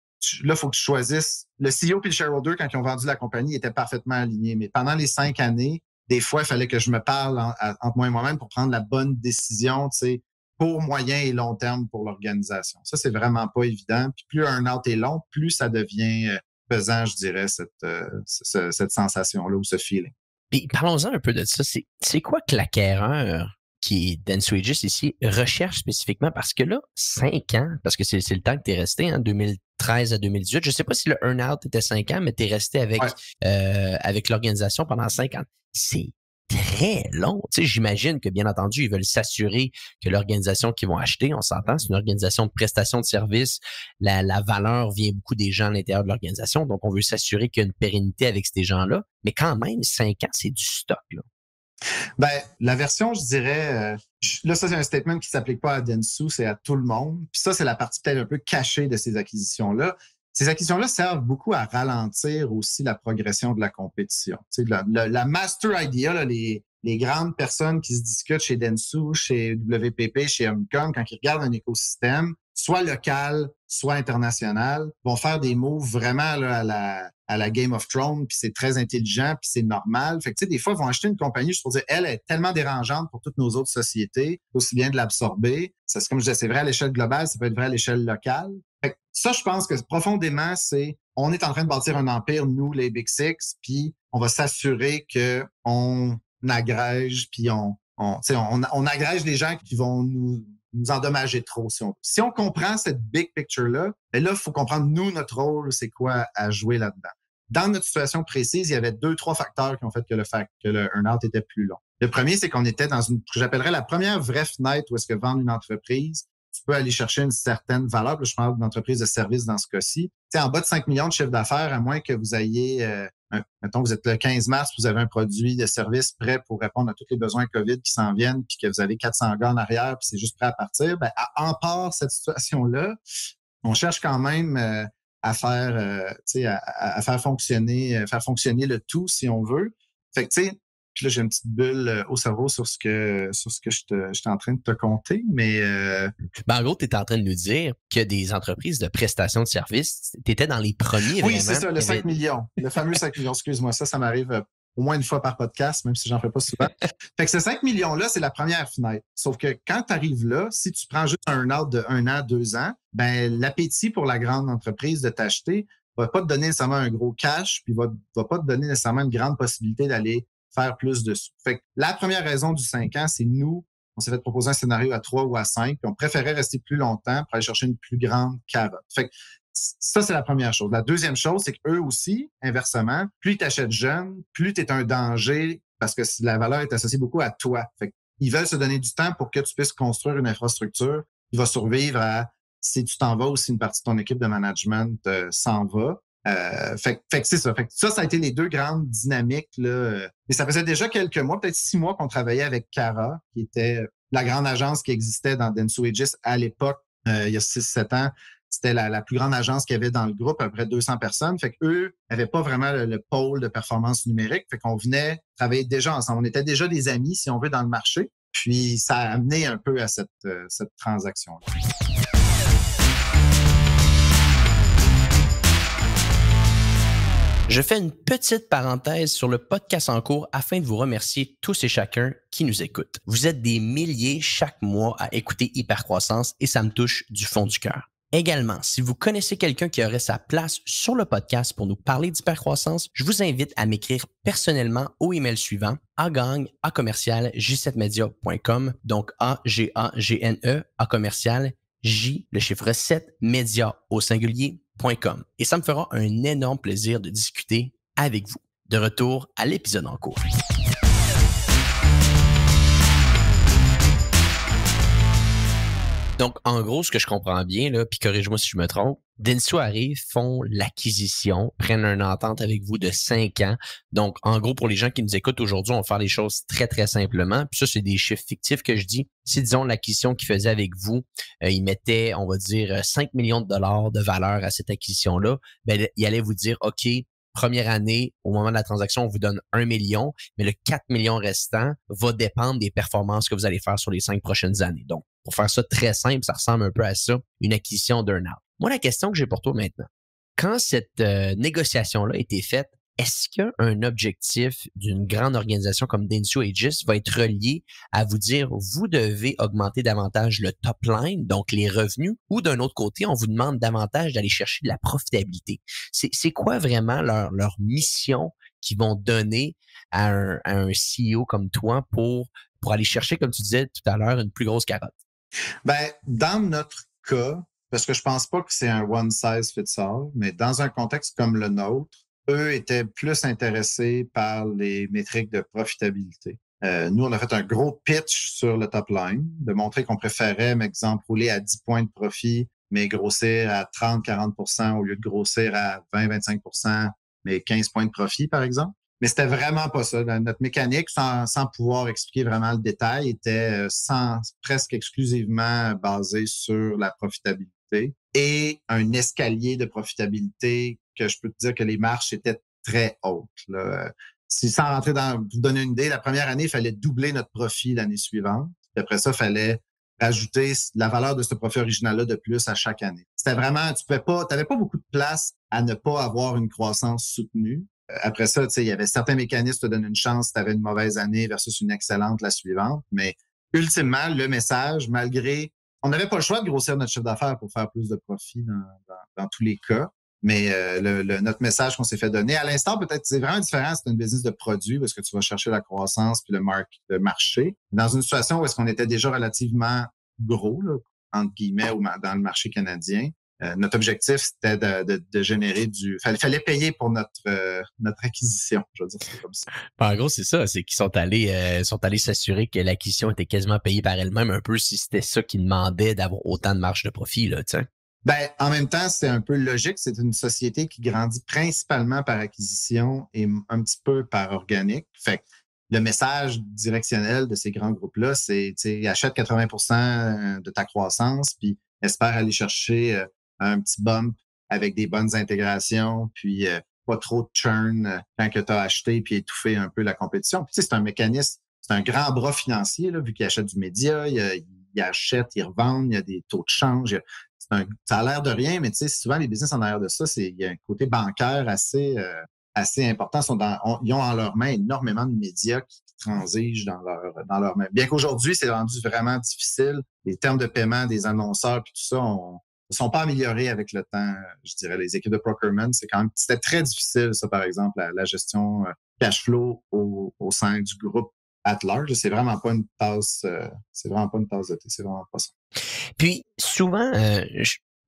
là, il faut que tu choisisses. Le CEO et le shareholder, quand ils ont vendu la compagnie, étaient parfaitement alignés. Mais pendant les cinq années, des fois, il fallait que je me parle entre moi et moi-même pour prendre la bonne décision, tu sais, pour moyen et long terme pour l'organisation. Ça, c'est vraiment pas évident. Puis plus un out est long, plus ça devient euh, pesant, je dirais, cette, euh, cette sensation-là ou ce feeling. Puis parlons-en un peu de ça. C'est quoi que l'acquéreur qui est Dan ici, recherche spécifiquement? Parce que là, cinq ans, parce que c'est le temps que tu es resté, en hein, 2013 à 2018. Je ne sais pas si le earn-out était cinq ans, mais tu es resté avec, euh, avec l'organisation pendant cinq ans. C'est très long. Tu sais, j'imagine que, bien entendu, ils veulent s'assurer que l'organisation qu'ils vont acheter, on s'entend, c'est une organisation de prestation de services. La, la valeur vient beaucoup des gens à l'intérieur de l'organisation. Donc, on veut s'assurer qu'il y a une pérennité avec ces gens-là. Mais quand même, cinq ans, c'est du stock. Là. Ben, la version, je dirais, euh, là, ça, c'est un statement qui ne s'applique pas à Densu, c'est à tout le monde. Puis ça, c'est la partie peut-être un peu cachée de ces acquisitions-là. Ces acquisitions-là servent beaucoup à ralentir aussi la progression de la compétition. Tu sais, la, master idea, les, les grandes personnes qui se discutent chez Densu, chez WPP, chez Omnicom, quand ils regardent un écosystème, soit local, soit international, vont faire des moves vraiment là, à, la, à la Game of Thrones, puis c'est très intelligent, puis c'est normal. Fait que, tu sais, des fois, ils vont acheter une compagnie juste pour dire, elle est tellement dérangeante pour toutes nos autres sociétés, aussi bien de l'absorber. C'est comme je disais, c'est vrai à l'échelle globale, ça peut être vrai à l'échelle locale. Fait que ça, je pense que profondément, c'est on est en train de bâtir un empire, nous, les Big Six, puis on va s'assurer que on agrège, puis on, on, agrège des gens qui vont nous nous endommager trop. Si on, si on comprend cette big picture-là, ben là, il faut comprendre, nous, notre rôle, c'est quoi à jouer là-dedans. Dans notre situation précise, il y avait deux, trois facteurs qui ont fait que le, fact, que le earn-out était plus long. Le premier, c'est qu'on était dans une, j'appellerais la première vraie fenêtre où est-ce que vendre une entreprise, tu peux aller chercher une certaine valeur. je parle d'une entreprise de service dans ce cas-ci. En bas de 5 millions de chiffre d'affaires, à moins que vous ayez euh, mettons, vous êtes le 15 mars, vous avez un produit de service prêt pour répondre à tous les besoins COVID qui s'en viennent, puis que vous avez 400 gars en arrière, puis c'est juste prêt à partir. Ben, en part cette situation-là, on cherche quand même euh, à faire, euh, à, à, faire fonctionner, euh, faire fonctionner le tout si on veut. Fait que, tu sais, puis là, j'ai une petite bulle euh, au cerveau sur ce que sur ce que je j'étais en train de te compter, mais euh... ben, en gros, tu étais en train de nous dire que des entreprises de prestation de services, tu étais dans les premiers. Oui, c'est ça, le 5 millions. Le fameux 5 millions, excuse-moi, ça, ça m'arrive euh, au moins une fois par podcast, même si j'en fais pas souvent. fait que ces 5 millions-là, c'est la première fenêtre. Sauf que quand tu arrives là, si tu prends juste un an de un an, deux ans, ben l'appétit pour la grande entreprise de t'acheter va pas te donner nécessairement un gros cash, puis va, va pas te donner nécessairement une grande possibilité d'aller Fait que la première raison du 5 ans, c'est nous, on s'est fait proposer un scénario à 3 ou à 5, puis on préférait rester plus longtemps pour aller chercher une plus grande carotte. Fait que ça, c'est la première chose. La deuxième chose, c'est qu'eux aussi, inversement, plus ils t'achètent jeune, plus tu es un danger parce que la valeur est associée beaucoup à toi. Fait ils veulent se donner du temps pour que tu puisses construire une infrastructure qui va survivre à si tu t'en vas ou si une partie de ton équipe de management euh, s'en va. Euh, fait, fait que c'est ça. Fait que ça, ça a été les deux grandes dynamiques. Là. Et ça faisait déjà quelques mois, peut-être six mois qu'on travaillait avec Cara, qui était la grande agence qui existait dans Denso Aegis à l'époque, euh, il y a six, sept ans. C'était la, plus grande agence qu'il y avait dans le groupe, à peu près 200 personnes. Fait qu'eux n'avaient pas vraiment le, pôle de performance numérique. Fait qu'on venait travailler déjà ensemble. On était déjà des amis, si on veut, dans le marché. Puis ça a amené un peu à cette, euh, cette transaction-là. Je fais une petite parenthèse sur le podcast en cours afin de vous remercier tous et chacun qui nous écoutent. Vous êtes des milliers chaque mois à écouter Hypercroissance et ça me touche du fond du cœur. Également, si vous connaissez quelqu'un qui aurait sa place sur le podcast pour nous parler d'hypercroissance, je vous invite à m'écrire personnellement au email suivant agang à commercial j7media.com donc a g a g n e à commercial j le chiffre 7 média au singulier et ça me fera un énorme plaisir de discuter avec vous. De retour à l'épisode en cours. Donc, en gros, ce que je comprends bien, puis corrige-moi si je me trompe, Denso arrive, font l'acquisition, prennent une entente avec vous de cinq ans. Donc, en gros, pour les gens qui nous écoutent aujourd'hui, on va faire les choses très, très simplement. Puis ça, c'est des chiffres fictifs que je dis. Si, disons, l'acquisition qu'ils faisaient avec vous, euh, ils mettaient, on va dire, 5 millions de dollars de valeur à cette acquisition-là, ben, il allait vous dire, OK, première année, au moment de la transaction, on vous donne un million, mais le 4 millions restant va dépendre des performances que vous allez faire sur les cinq prochaines années. Donc, pour faire ça très simple, ça ressemble un peu à ça, une acquisition d'un out. Moi, la question que j'ai pour toi maintenant, quand cette euh, négociation-là a été faite, est-ce qu'un objectif d'une grande organisation comme Dentsu Aegis va être relié à vous dire vous devez augmenter davantage le top line, donc les revenus, ou d'un autre côté, on vous demande davantage d'aller chercher de la profitabilité? C'est quoi vraiment leur, leur mission qu'ils vont donner à un, à un CEO comme toi pour, pour aller chercher, comme tu disais tout à l'heure, une plus grosse carotte? Ben, dans notre cas, parce que je pense pas que c'est un one size fits all, mais dans un contexte comme le nôtre, eux étaient plus intéressés par les métriques de profitabilité. Euh, nous, on a fait un gros pitch sur le top line, de montrer qu'on préférait, par exemple, rouler à 10 points de profit, mais grossir à 30-40% au lieu de grossir à 20-25% mais 15 points de profit, par exemple. Mais c'était vraiment pas ça. Notre mécanique, sans, sans pouvoir expliquer vraiment le détail, était euh, sans, presque exclusivement basée sur la profitabilité et un escalier de profitabilité que je peux te dire que les marches étaient très hautes. Là. Si sans rentrer dans, vous donner une idée, la première année, il fallait doubler notre profit l'année suivante. Puis après ça, il fallait rajouter la valeur de ce profit original-là de plus à chaque année. C'était vraiment, tu pouvais pas, tu n'avais pas beaucoup de place à ne pas avoir une croissance soutenue. Après ça, il y avait certains mécanismes qui te donnent une chance si tu avais une mauvaise année versus une excellente la suivante. Mais ultimement, le message, malgré on n'avait pas le choix de grossir notre chiffre d'affaires pour faire plus de profit dans, tous les cas. Mais euh, le, notre message qu'on s'est fait donner, à l'instant, peut-être c'est vraiment différent, c'est une business de produits parce que tu vas chercher la croissance puis le, le marché. Dans une situation où est-ce qu'on était déjà relativement gros, là, entre guillemets, dans le marché canadien, euh, notre objectif, c'était de, de, générer du. Fallait, fallait payer pour notre euh, notre acquisition. Je veux dire, c'est comme ça. Ben, en gros, c'est ça. C'est qu'ils sont allés euh, sont allés s'assurer que l'acquisition était quasiment payée par elle-même, un peu si c'était ça qu'ils demandaient d'avoir autant de marge de profit, là, tu sais. Ben, en même temps, c'est un peu logique. C'est une société qui grandit principalement par acquisition et un petit peu par organique. Fait que le message directionnel de ces grands groupes-là, c'est, achète 80% de ta croissance, puis espère aller chercher un petit bump avec des bonnes intégrations, puis euh, pas trop de churn euh, quand que tu as acheté, puis étouffer un peu la compétition. Puis, tu sais, c'est un mécanisme, c'est un grand bras financier, là, vu qu'il achète du média, il, il, achète, il revend, il y a des taux de change. Ça a l'air de rien, mais tu sais, souvent les business en arrière de ça, c'est il y a un côté bancaire assez euh, assez important. Ils, ont en leur main énormément de médias qui transigent dans leur dans leur main. Bien qu'aujourd'hui, c'est rendu vraiment difficile. Les termes de paiement des annonceurs puis tout ça, on, ne sont pas améliorés avec le temps. Je dirais, les équipes de procurement, c'est quand même, c'était très difficile, ça, par exemple, la, gestion euh, cash flow au, sein du groupe at large. C'est vraiment pas une tasse, euh, c'est vraiment pas une tasse de thé, c'est vraiment pas ça. Puis, souvent, euh,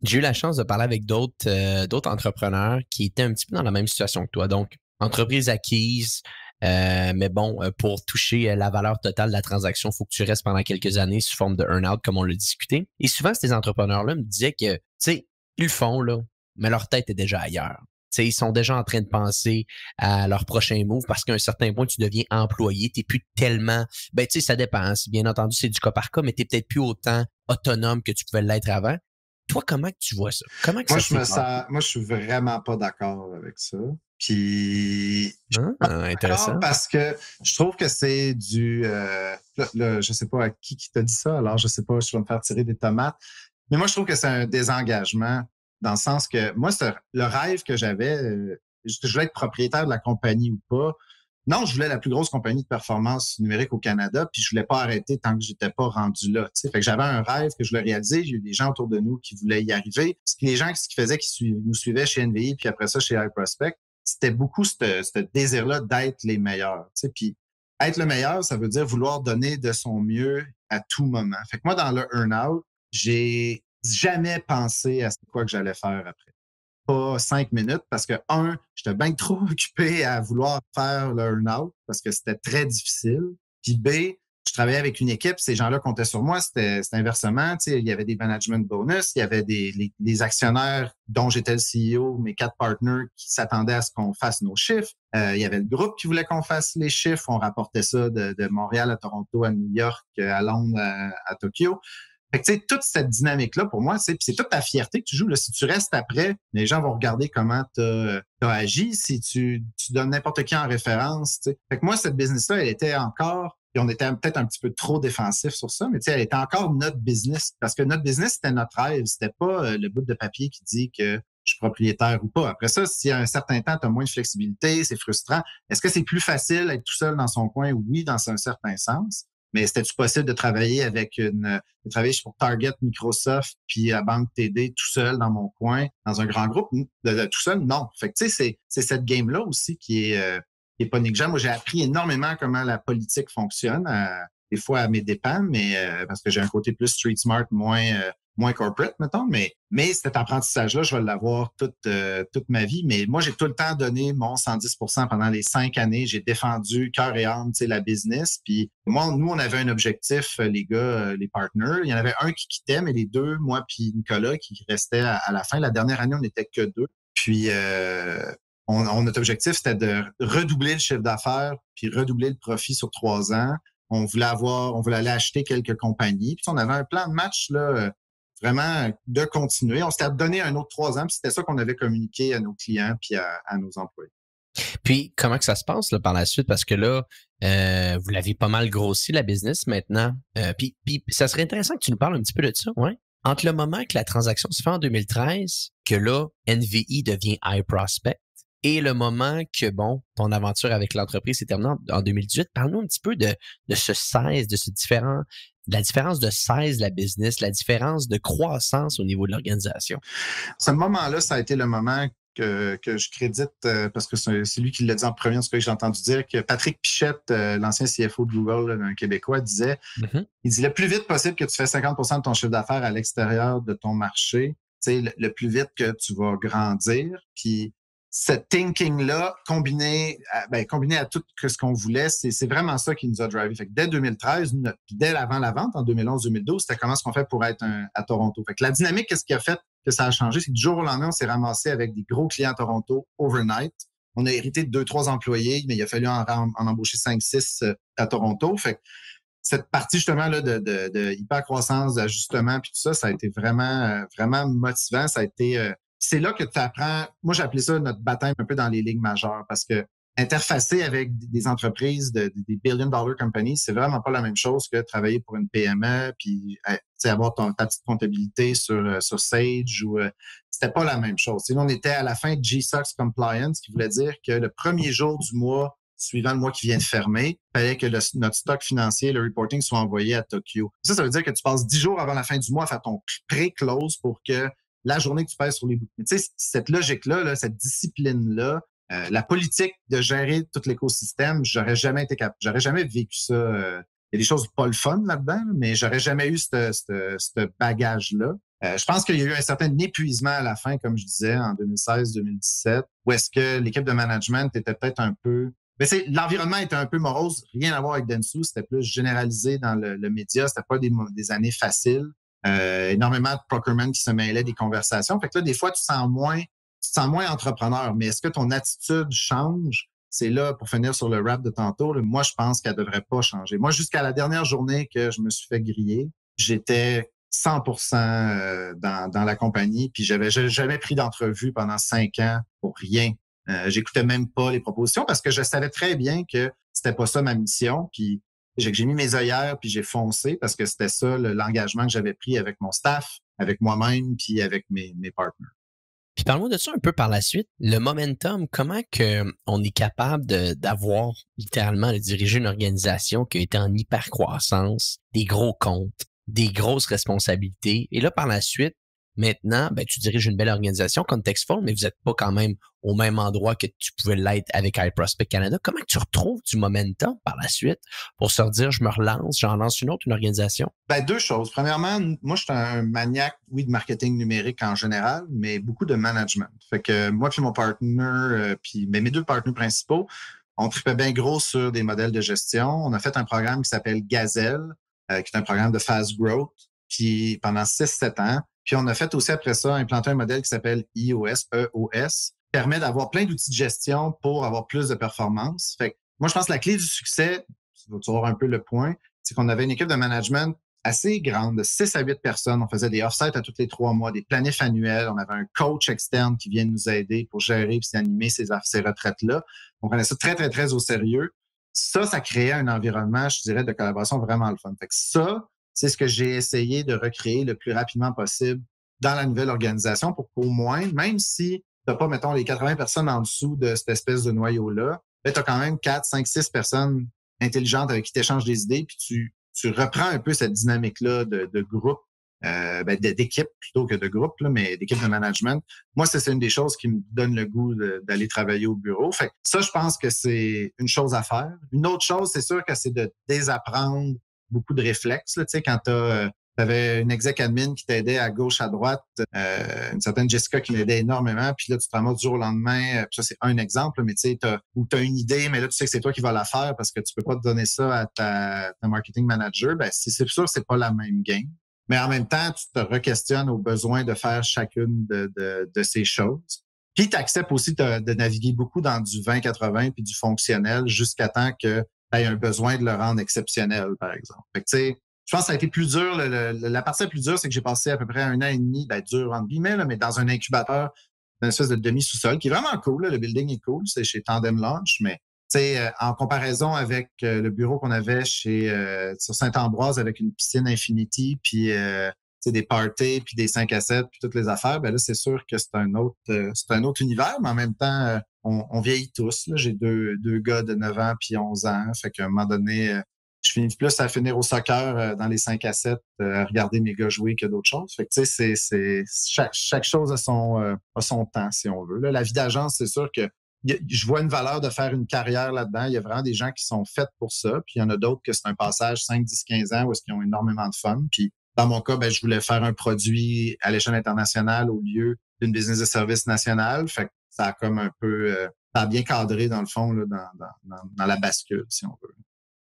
j'ai eu la chance de parler avec d'autres, d'autres entrepreneurs qui étaient un petit peu dans la même situation que toi. Donc, entreprise acquise, euh, mais bon, euh, pour toucher euh, la valeur totale de la transaction, il faut que tu restes pendant quelques années sous forme de earn-out, comme on l'a discuté. Et souvent, ces entrepreneurs-là me disaient que, tu sais, ils le font, là, mais leur tête est déjà ailleurs. sais, ils sont déjà en train de penser à leur prochain move parce qu'à un certain point, tu deviens employé. Tu n'es plus tellement. Ben, tu sais, ça dépend. Hein. Bien entendu, c'est du cas par cas, mais tu n'es peut-être plus autant autonome que tu pouvais l'être avant. Toi, comment tu vois ça? Comment moi, je me sens, moi, je suis vraiment pas d'accord avec ça. Puis, ah, intéressant. Parce que je trouve que c'est du. Euh, je sais pas à qui qui t'a dit ça, alors je sais pas, je vais me faire tirer des tomates. Mais moi, je trouve que c'est un désengagement dans le sens que moi, le rêve que j'avais, euh, je voulais être propriétaire de la compagnie ou pas? Non, je voulais la plus grosse compagnie de performance numérique au Canada, puis je voulais pas arrêter tant que j'étais pas rendu là. Fait que j'avais un rêve que je voulais réaliser. J'ai eu des gens autour de nous qui voulaient y arriver. les gens, ce qu'ils faisaient, qui nous suivaient chez NVI, puis après ça chez iProspect, c'était beaucoup ce désir-là d'être les meilleurs. Puis être le meilleur, ça veut dire vouloir donner de son mieux à tout moment. Fait que moi, dans le earn-out, j'ai jamais pensé à ce quoi que j'allais faire après. Pas cinq minutes parce que, un, j'étais bien trop occupé à vouloir faire le earn-out parce que c'était très difficile. Puis B, je travaillais avec une équipe, ces gens-là comptaient sur moi, c'était inversement. Il y avait des management bonus, il y avait des les, actionnaires dont j'étais le CEO, mes quatre partners qui s'attendaient à ce qu'on fasse nos chiffres. Euh, il y avait le groupe qui voulait qu'on fasse les chiffres. On rapportait ça de, de, Montréal à Toronto, à New York, à Londres, à, Tokyo. Fait que, tu sais, toute cette dynamique-là, pour moi, c'est toute ta fierté que tu joues. Là. Si tu restes après, les gens vont regarder comment tu as, agi. Si tu, tu donnes n'importe qui en référence, tu sais. Fait que moi, cette business-là, elle était encore puis on était peut-être un petit peu trop défensif sur ça, mais tu sais, elle était encore notre business. Parce que notre business, c'était notre rêve. C'était pas euh, le bout de papier qui dit que je suis propriétaire ou pas. Après ça, si à un certain temps, tu as moins de flexibilité, c'est frustrant. Est-ce que c'est plus facile d'être tout seul dans son coin? Oui, dans un certain sens. Mais c'était-tu possible de travailler avec une, de travailler pour Target, Microsoft, puis à Banque TD tout seul dans mon coin, dans un grand groupe? Tout seul, non. Fait que tu sais, c'est cette game-là aussi qui est, euh, pas négligeable. Moi, j'ai appris énormément comment la politique fonctionne, euh, des fois à mes dépens, mais euh, parce que j'ai un côté plus street smart, moins euh, moins corporate, mettons, mais, mais cet apprentissage-là, je vais l'avoir toute, toute ma vie. Mais moi, j'ai tout le temps donné mon 110% pendant les cinq années. J'ai défendu cœur et âme la business. Puis moi, nous, on avait un objectif, les gars, les partners. Il y en avait un qui quittait, mais les deux, moi puis Nicolas, qui restaient à, la fin. La dernière année, on n'était que deux. Puis on, notre objectif, c'était de redoubler le chiffre d'affaires puis redoubler le profit sur trois ans. On voulait avoir, on voulait aller acheter quelques compagnies. Puis on avait un plan de match là, vraiment de continuer. On s'était donné un autre trois ans, puis c'était ça qu'on avait communiqué à nos clients puis à, nos employés. Puis comment que ça se passe là, par la suite? Parce que là, euh, vous l'avez pas mal grossi, la business maintenant. Euh, puis, puis ça serait intéressant que tu nous parles un petit peu de ça, ouais? Entre le moment que la transaction se fait en 2013, que là, NVI devient iProspect, et le moment que, bon, ton aventure avec l'entreprise s'est terminée en, 2018. Parle-nous un petit peu de, de ce 16, de ce différent, de la différence de 16 la business, la différence de croissance au niveau de l'organisation. Ce moment-là, ça a été le moment que, que je crédite, euh, parce que c'est lui qui l'a dit en premier, ce que j'ai entendu dire, que Patrick Pichette, euh, l'ancien CFO de Google, un Québécois, disait, mm-hmm. il dit, le plus vite possible que tu fais 50% de ton chiffre d'affaires à l'extérieur de ton marché, le, le plus vite que tu vas grandir. Puis cette thinking-là, combiné à, ben, combiné à tout ce qu'on voulait, c'est vraiment ça qui nous a drivé. Fait dès 2013, dès avant la vente, en 2011-2012, c'était comment est-ce qu'on fait pour être à Toronto. Fait que la dynamique, qu'est-ce qui a fait que ça a changé? C'est que du jour au lendemain, on s'est ramassé avec des gros clients à Toronto overnight. On a hérité de deux, trois employés, mais il a fallu en, embaucher cinq, six euh, à Toronto. Fait que cette partie justement là, de hyper croissance, d'ajustement, puis tout ça, ça a été vraiment, euh, vraiment motivant. Ça a été euh, c'est là que tu apprends. Moi, j'appelais ça notre baptême un peu dans les ligues majeures parce que interfacer avec des entreprises, de, des billion dollar companies, c'est vraiment pas la même chose que travailler pour une PME puis euh, avoir ton, ta petite comptabilité sur, euh, sur Sage ou euh, c'était pas la même chose. Sinon, on était à la fin de G-SOX Compliance, qui voulait dire que le premier jour du mois suivant le mois qui vient de fermer, il fallait que notre stock financier, le reporting, soit envoyé à Tokyo. Ça, ça veut dire que tu passes dix jours avant la fin du mois à faire ton pré-close pour que la journée que tu passes sur les bouts. tu sais, cette logique-là, cette discipline-là, euh, la politique de gérer tout l'écosystème, j'aurais jamais été capable, j'aurais jamais vécu ça. Euh, il y a des choses pas le fun là-dedans, mais j'aurais jamais eu ce bagage-là. Euh, je pense qu'il y a eu un certain épuisement à la fin, comme je disais, en 2016-2017, où est-ce que l'équipe de management était peut-être un peu mais c'est l'environnement était un peu morose, rien à voir avec Densu, c'était plus généralisé dans le, le média, c'était pas des, des années faciles. Euh, énormément de procurement qui se mêlaient des conversations. Fait là, des fois, tu sens moins, tu sens moins entrepreneur. Mais est-ce que ton attitude change? C'est là, pour finir sur le rap de tantôt, moi, je pense qu'elle devrait pas changer. Moi, jusqu'à la dernière journée que je me suis fait griller, j'étais 100% euh, dans, dans la compagnie, puis j'avais jamais pris d'entrevue pendant cinq ans pour rien. Euh, J'écoutais même pas les propositions parce que je savais très bien que c'était pas ça ma mission. Puis j'ai mis mes œillères puis j'ai foncé parce que c'était ça l'engagement que j'avais pris avec mon staff, avec moi-même puis avec mes, mes partenaires. Puis parle-moi de ça un peu par la suite. Le momentum, comment que on est capable d'avoir littéralement de diriger une organisation qui a été en hyper croissance, des gros comptes, des grosses responsabilités? Et là, par la suite, Maintenant, ben, tu diriges une belle organisation, Contextful, mais vous n'êtes pas quand même au même endroit que tu pouvais l'être avec iProspect Canada. Comment tu retrouves du momentum par la suite pour se dire, je me relance, j'en lance une autre, une organisation? Ben, deux choses. Premièrement, moi, je suis un maniaque, oui, de marketing numérique en général, mais beaucoup de management. Fait que moi puis mon partner, euh, puis mais mes deux partenaires principaux, on tripait bien gros sur des modèles de gestion. On a fait un programme qui s'appelle Gazelle, euh, qui est un programme de fast growth, puis pendant 6-7 ans. Puis on a fait aussi après ça implanter un modèle qui s'appelle EOS, EOS, permet d'avoir plein d'outils de gestion pour avoir plus de performance. Fait que moi, je pense que la clé du succès, tu vas voir un peu le point, c'est qu'on avait une équipe de management assez grande, de 6 à 8 personnes. On faisait des off-sites à tous les trois mois, des planifs annuels. On avait un coach externe qui vient nous aider pour gérer et animer ces, ces retraites-là. On prenait ça très, très, très au sérieux. Ça, ça créait un environnement, je dirais, de collaboration vraiment le fun. Fait que ça, c'est ce que j'ai essayé de recréer le plus rapidement possible dans la nouvelle organisation pour qu'au moins, même si tu n'as pas, mettons, les 80 personnes en dessous de cette espèce de noyau-là, ben, tu as quand même 4, 5, 6 personnes intelligentes avec qui tu échanges des idées, puis tu tu reprends un peu cette dynamique-là de, de groupe, euh, ben, d'équipe plutôt que de groupe, là, mais d'équipe de management. Moi, c'est une des choses qui me donne le goût d'aller travailler au bureau. Fait ça, je pense que c'est une chose à faire. Une autre chose, c'est sûr que c'est de désapprendre beaucoup de réflexes. Là, quand tu tu avais une exec admin qui t'aidait à gauche, à droite, euh, une certaine Jessica qui m'aidait énormément, puis là, tu te ramasses du jour au lendemain, euh, ça, c'est un exemple, mais tu sais, ou tu as une idée, mais là, tu sais que c'est toi qui vas la faire parce que tu peux pas te donner ça à ta, marketing manager, ben c'est sûr c'est pas la même game. Mais en même temps, tu te re-questionnes aux besoins de faire chacune de, de, ces choses. Puis tu acceptes aussi de, de, naviguer beaucoup dans du 20-80 puis du fonctionnel jusqu'à temps que tu aies un besoin de le rendre exceptionnel, par exemple. Fait que, je pense que ça a été plus dur. la partie la plus dure, c'est que j'ai passé à peu près un an et demi, ben, dur entre guillemets, là, mais dans un incubateur, une espèce de demi-sous-sol, qui est vraiment cool. le building est cool. C'est chez Tandem Launch, mais euh, en comparaison avec euh, le bureau qu'on avait chez euh, sur Saint-Ambroise avec une piscine Infinity, puis euh, des parties, puis des 5 à 7, puis toutes les affaires, ben là, c'est sûr que c'est un autre c'est un autre univers, mais en même temps, on, on vieillit tous. J'ai deux, deux gars de 9 ans puis 11 ans. Fait qu'à un moment donné, je finis plus à finir au soccer euh, dans les 5 à 7, euh, à regarder mes gars jouer que d'autres choses. Fait que tu sais, c'est, chaque, chaque chose a son, euh, a son temps, si on veut. Là, la vie d'agence, c'est sûr que je vois une valeur de faire une carrière là-dedans. Il y a vraiment des gens qui sont faits pour ça. Puis il y en a d'autres que c'est un passage 5, 10, 15 ans où est-ce qu'ils ont énormément de fun. Puis dans mon cas, ben, je voulais faire un produit à l'échelle internationale au lieu d'une business de service nationale. Fait que ça a comme un peu, ça a bien cadré dans le fond, là, dans, dans, dans la bascule, si on veut.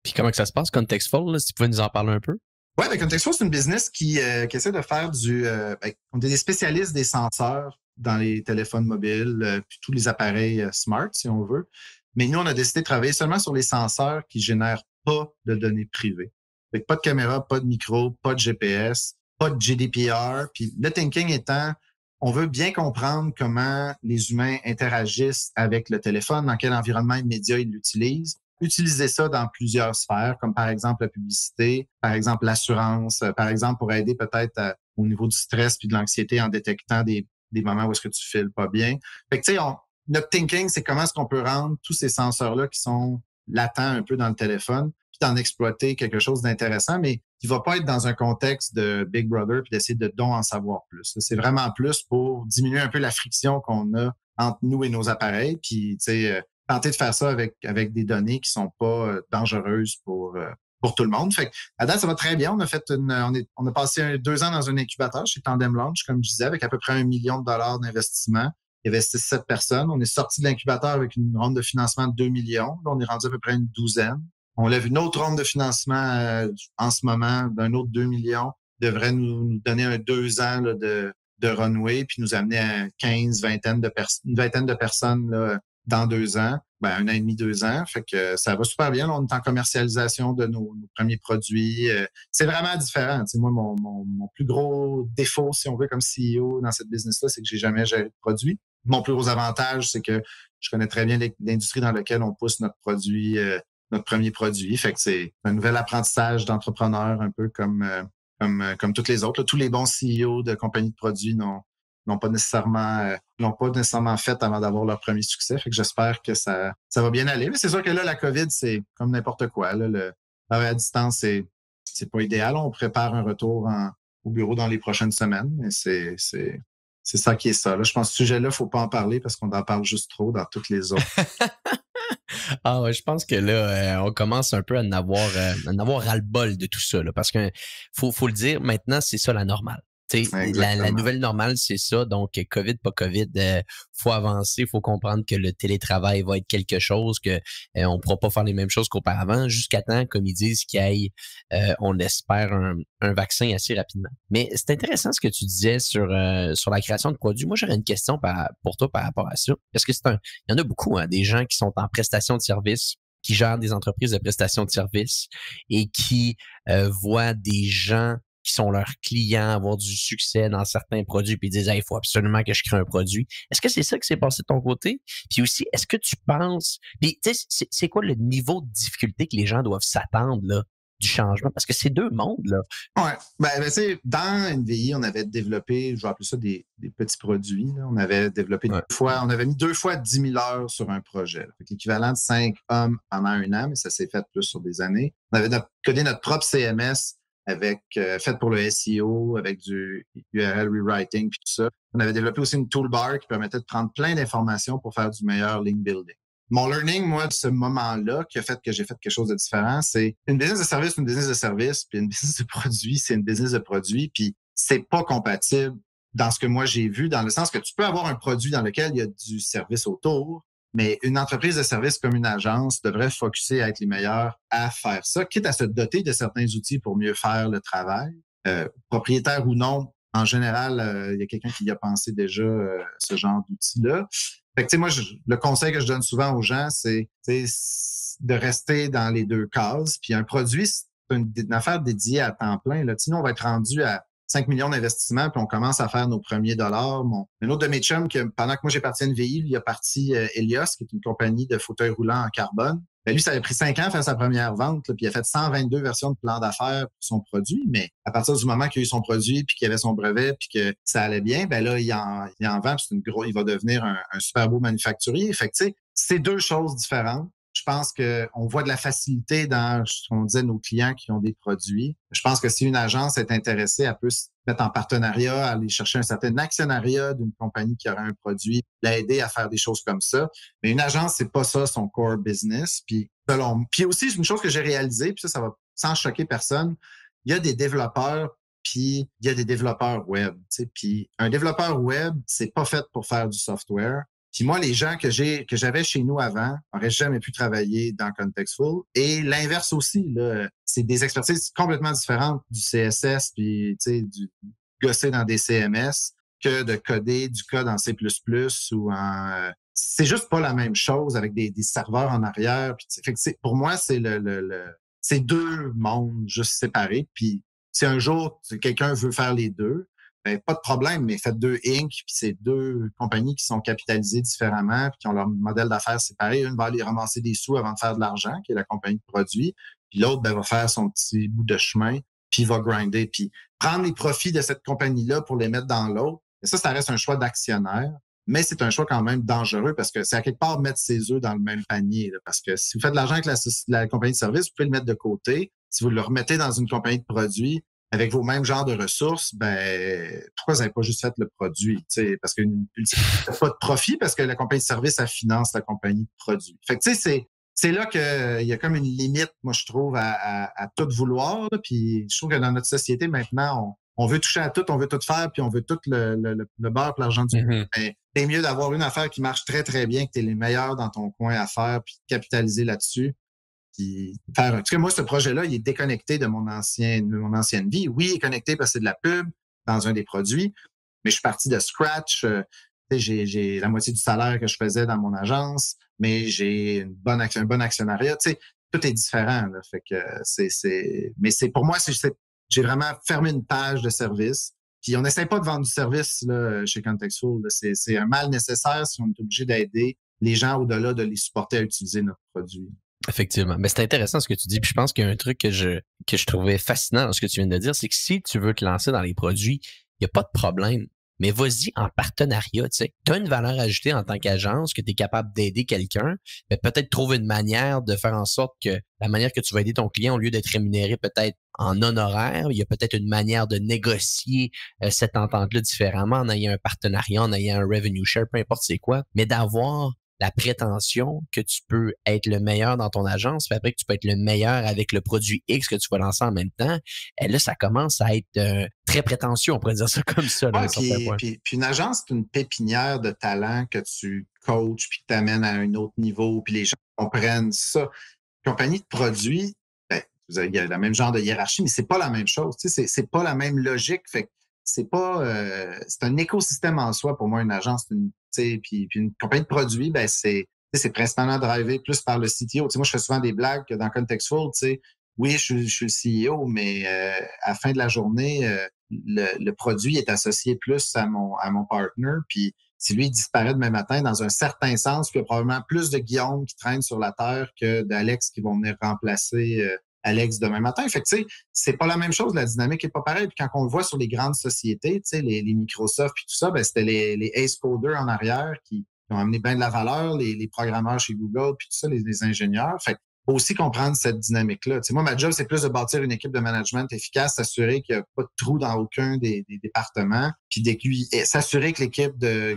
Puis comment que ça se passe, Contextful, si tu pouvais nous en parler un peu? Oui, ben Contextful, c'est une business qui, euh, qui essaie de faire du. Euh, ben, on est des spécialistes des senseurs dans les téléphones mobiles, euh, puis tous les appareils smart, si on veut. Mais nous, on a décidé de travailler seulement sur les senseurs qui génèrent pas de données privées. Fait pas de caméra, pas de micro, pas de GPS, pas de GDPR. Puis le thinking étant, on veut bien comprendre comment les humains interagissent avec le téléphone, dans quel environnement immédiat ils l'utilisent, utiliser ça dans plusieurs sphères, comme par exemple la publicité, par exemple l'assurance, par exemple pour aider peut-être euh, au niveau du stress puis de l'anxiété en détectant des, des moments où est-ce que tu files pas bien. Fait que tu sais, notre thinking, c'est comment est-ce qu'on peut rendre tous ces senseurs-là qui sont latents un peu dans le téléphone, puis d'en exploiter quelque chose d'intéressant, mais qui va pas être dans un contexte de Big Brother puis d'essayer de don en savoir plus. C'est vraiment plus pour diminuer un peu la friction qu'on a entre nous et nos appareils, puis euh, tenter de faire ça avec, avec des données qui sont pas euh, dangereuses pour, euh, pour tout le monde. Fait à date, ça va très bien. On a fait une, on, est, on a passé deux ans dans un incubateur chez Tandem Launch, comme je disais, avec à peu près un million de dollars d'investissement. Il investit sept personnes. On est sorti de l'incubateur avec une ronde de financement de 2 millions. Là, on est rendu à peu près une douzaine. On lève une autre ronde de financement euh, en ce moment d'un autre 2 millions. devrait nous, donner un deux ans de, de runway, puis nous amener à 15, vingtaine de une vingtaine de personnes là, dans deux ans, ben, un an et demi, deux ans. Fait que ça va super bien. on est en commercialisation de nos, premiers produits. Euh, c'est vraiment différent. moi, mon, mon, plus gros défaut, si on veut, comme CEO dans cette business-là, c'est que j'ai jamais géré de produit. Mon plus gros avantage, c'est que je connais très bien l'industrie dans laquelle on pousse notre produit, euh, notre premier produit. Fait que c'est un nouvel apprentissage d'entrepreneur, un peu comme, euh, comme, comme toutes les autres. tous les bons CEO de compagnies de produits n'ont n'ont pas nécessairement euh, l'ont pas nécessairement fait avant d'avoir leur premier succès. Fait que j'espère que ça, ça va bien aller. Mais c'est sûr que là, la COVID, c'est comme n'importe quoi. Là, le travail à distance, c'est, c'est pas idéal. On prépare un retour au bureau dans les prochaines semaines, mais c'est, c'est, c'est ça qui est ça. Là, je pense que ce sujet-là, faut pas en parler parce qu'on en parle juste trop dans toutes les autres. ah ouais, je pense que là, euh, on commence un peu à en avoir, euh, à en avoir ras-le-bol de tout ça. Là, parce que faut, faut le dire, maintenant, c'est ça la normale la, nouvelle normale, c'est ça. Donc, COVID, pas COVID, euh, faut avancer, faut comprendre que le télétravail va être quelque chose, que euh, on pourra pas faire les mêmes choses qu'auparavant, jusqu'à temps, comme ils disent, qu'il y ait, euh, on espère, un, vaccin assez rapidement. Mais c'est intéressant ce que tu disais sur, sur la création de produits. Moi, j'aurais une question pour toi par rapport à ça. Parce que c'est un, il y en a beaucoup, hein, des gens qui sont en prestation de services qui gèrent des entreprises de prestation de services et qui voient des gens qui sont leurs clients, avoir du succès dans certains produits, puis ils disent il faut absolument que je crée un produit. Est-ce que c'est ça qui s'est passé de ton côté? Puis aussi, est-ce que tu penses. Puis, c'est quoi le niveau de difficulté que les gens doivent s'attendre là, du changement? Parce que c'est deux mondes, là. Oui. Ben, ben dans NVI, on avait développé, je vais appeler ça des, petits produits. On avait développé deux fois, on avait mis deux fois 10 000 heures sur un projet. L'équivalent de cinq hommes pendant un an, mais ça s'est fait plus sur des années. On avait codé notre propre CMS avec euh, fait pour le SEO, avec du URL rewriting puis tout ça. On avait développé aussi une toolbar qui permettait de prendre plein d'informations pour faire du meilleur link building. Mon learning, moi, de ce moment-là, qui a fait que j'ai fait quelque chose de différent, c'est une business de service, une business de service, puis une business de produit, c'est une business de produit, puis c'est pas compatible dans ce que moi j'ai vu, dans le sens que tu peux avoir un produit dans lequel il y a du service autour, mais une entreprise de service comme une agence devrait focuser à être les meilleurs à faire ça, quitte à se doter de certains outils pour mieux faire le travail. Euh, propriétaire ou non, en général, euh, il y a quelqu'un qui y a pensé déjà euh, ce genre d'outils-là. Fait que, moi, le conseil que je donne souvent aux gens, c'est de rester dans les deux cases. Puis un produit, c'est une, affaire dédiée à temps plein. Là. Sinon, on va être rendu à 5 millions d'investissements, puis on commence à faire nos premiers dollars. Mon, un autre de mes chums, que, pendant que moi j'ai parti à NVI, il a parti euh, Elios, qui est une compagnie de fauteuils roulants en carbone. Ben, lui, ça avait pris 5 ans à faire sa première vente, puis il a fait 122 versions de plan d'affaires pour son produit. Mais à partir du moment qu'il a eu son produit, puis qu'il avait son brevet, puis que ça allait bien, ben là, il en, il en vend, puis une gros, il va devenir un, un super beau manufacturier. Fait c'est deux choses différentes. Je pense qu'on voit de la facilité dans ce qu'on disait nos clients qui ont des produits. Je pense que si une agence est intéressée, elle peut se mettre en partenariat, aller chercher un certain actionnariat d'une compagnie qui aurait un produit, l'aider à faire des choses comme ça. Mais une agence, c'est pas ça son core business. Puis selon, puis aussi une chose que j'ai réalisée, puis ça, ça va sans choquer personne. Il y a des développeurs puis il y a des développeurs web. Puis un développeur web, c'est pas fait pour faire du software. Puis moi, les gens que j'ai que j'avais chez nous avant n'auraient jamais pu travailler dans Contextful. Et l'inverse aussi, c'est des expertises complètement différentes du CSS puis du gosser dans des CMS que de coder du code en C++ ou en c'est juste pas la même chose avec des, serveurs en arrière. Fait pour moi, c'est le, le, le c'est deux mondes juste séparés. Puis si un jour quelqu'un veut faire les deux, ben, pas de problème, mais faites deux Inc., puis c'est deux compagnies qui sont capitalisées différemment, puis qui ont leur modèle d'affaires séparé. Une va aller ramasser des sous avant de faire de l'argent, qui est la compagnie de produits, puis l'autre ben, va faire son petit bout de chemin, puis va grinder, puis prendre les profits de cette compagnie-là pour les mettre dans l'autre. Ça, ça reste un choix d'actionnaire, mais c'est un choix quand même dangereux parce que c'est à quelque part mettre ses œufs dans le même panier. parce que si vous faites de l'argent avec la, la compagnie de service, vous pouvez le mettre de côté. Si vous le remettez dans une compagnie de produits, avec vos mêmes genres de ressources, ben pourquoi vous n'avez pas juste fait le produit? Parce a pas de profit parce que la compagnie de service, elle finance la compagnie de produit. Fait que tu sais, c'est. C'est là qu'il y a comme une limite, moi, je trouve, à, à, tout vouloir. Puis je trouve que dans notre société, maintenant, on, on veut toucher à tout, on veut tout faire, puis on veut tout le, le, le beurre l'argent du mm Mais c'est mieux d'avoir une affaire qui marche très, très bien, que tu es les meilleurs dans ton coin à faire, puis capitaliser là-dessus, En tout cas, moi, ce projet-là, il est déconnecté de mon ancienne, mon ancienne vie. Oui, il est connecté parce que c'est de la pub dans un des produits, mais je suis parti de scratch. Euh, j'ai la moitié du salaire que je faisais dans mon agence, mais j'ai une bonne un bon actionnariat. Tu sais, tout est différent. Là, fait que c'est, mais c'est pour moi, j'ai vraiment fermé une page de service. Puis on n'essaie pas de vendre du service là, chez Contextful. C'est un mal nécessaire si on est obligé d'aider les gens au-delà de les supporter à utiliser notre produit. Effectivement. Mais c'est intéressant ce que tu dis. Puis je pense qu'il y a un truc que je, que je trouvais fascinant dans ce que tu viens de dire, c'est que si tu veux te lancer dans les produits, il n'y a pas de problème. Mais vas-y en partenariat, tu sais. Tu as une valeur ajoutée en tant qu'agence, que tu es capable d'aider quelqu'un, mais peut-être trouver une manière de faire en sorte que la manière que tu vas aider ton client, au lieu d'être rémunéré peut-être en honoraire, il y a peut-être une manière de négocier euh, cette entente-là différemment en ayant un partenariat, en ayant un revenue share, peu importe c'est quoi, mais d'avoir la prétention que tu peux être le meilleur dans ton agence, puis après que tu peux être le meilleur avec le produit X que tu vas lancer en même temps, et là, ça commence à être euh, très prétentieux, on pourrait dire ça comme ça. puis, une agence, c'est une pépinière de talent que tu coaches, puis que tu amènes à un autre niveau, puis les gens comprennent ça. Compagnie de produits, ben, il y a le même genre de hiérarchie, mais c'est pas la même chose. C'est, c'est pas la même logique. Fait c'est pas euh, c'est un écosystème en soi pour moi une agence une puis, puis une compagnie de produits ben c'est c'est principalement drivé plus par le CTO. moi, je fais souvent des blagues dans Contextful, tu sais, oui, je, suis le CEO, mais euh, à la fin de la journée, euh, le, produit est associé plus à mon, à mon partner. Puis si lui disparaît demain matin, dans un certain sens, il y a probablement plus de Guillaume qui traîne sur la terre que d'Alex qui vont venir remplacer Alex demain matin. Fait que, tu sais, c'est pas la même chose. La dynamique est pas pareille. Puis quand on le voit sur les grandes sociétés, tu sais, les, Microsoft puis tout ça, ben, c'était les, les Ace Coders en arrière qui, ont amené bien de la valeur, les, programmeurs chez Google puis tout ça, les, ingénieurs. Fait faut aussi comprendre cette dynamique-là. Tu sais, moi, ma job, c'est plus de bâtir une équipe de management efficace, s'assurer qu'il n'y a pas de trou dans aucun des, départements, puis s'assurer que l'équipe de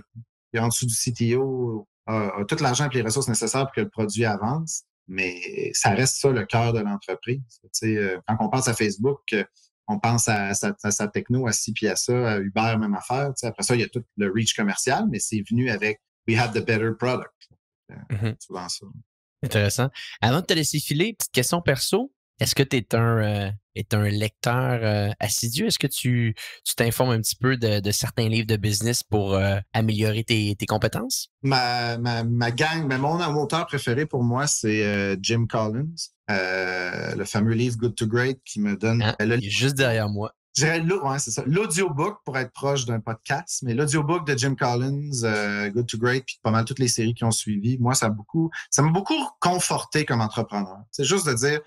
en dessous du CTO a, a tout l'argent et les ressources nécessaires pour que le produit avance mais ça reste ça le cœur de l'entreprise. Euh, quand on pense à Facebook, euh, on pense à, sa, techno, à ci puis à ça, à Uber, même affaire. Après ça, il y a tout le reach commercial, mais c'est venu avec We have the better product. Mm-hmm. Souvent ça. Intéressant. Avant de te laisser filer, petite question perso. Est-ce que tu es un, euh, un lecteur euh, assidu? Est-ce que tu t'informes un petit peu de, certains livres de business pour euh, améliorer tes, compétences? Ma, ma, gang, mais mon, auteur préféré pour moi, c'est Jim Collins, le fameux livre Good to Great qui me donne. Ah, il est juste derrière moi. Je dirais ouais, c'est ça. L'audiobook pour être proche d'un podcast, mais l'audiobook de Jim Collins, Good to Great, puis pas mal toutes les séries qui ont suivi, moi, ça beaucoup, ça m'a beaucoup conforté comme entrepreneur. C'est juste de dire,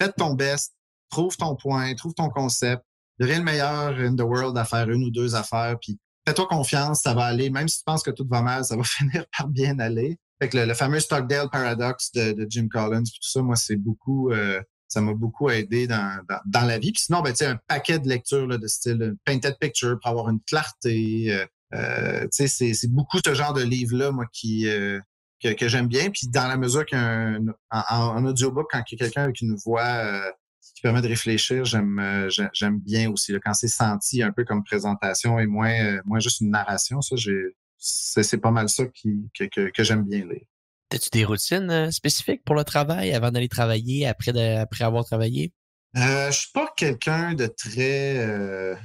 fais ton best, trouve ton point, trouve ton concept, deviens le meilleur in the world à faire une ou deux affaires, puis fais-toi confiance, ça va aller. Même si tu penses que tout va mal, ça va finir par bien aller. Fait que le, fameux Stockdale Paradox de, Jim Collins, tout ça, moi, c'est beaucoup, euh, ça m'a beaucoup aidé dans, dans, la vie. Puis sinon, ben, tu sais, un paquet de lectures là, de style painted picture pour avoir une clarté. Euh, euh tu sais, c'est beaucoup ce genre de livre-là, moi, qui, euh, que, j'aime bien. Puis dans la mesure qu'un en, audiobook, quand il y a quelqu'un avec une voix euh, qui permet de réfléchir, j'aime euh, j'aime bien aussi. quand c'est senti un peu comme présentation et moins, euh, moins juste une narration, ça, c'est pas mal ça qui, que, que, j'aime bien lire. As-tu des routines spécifiques pour le travail avant d'aller travailler, après, après avoir travaillé? Euh, je suis pas quelqu'un de très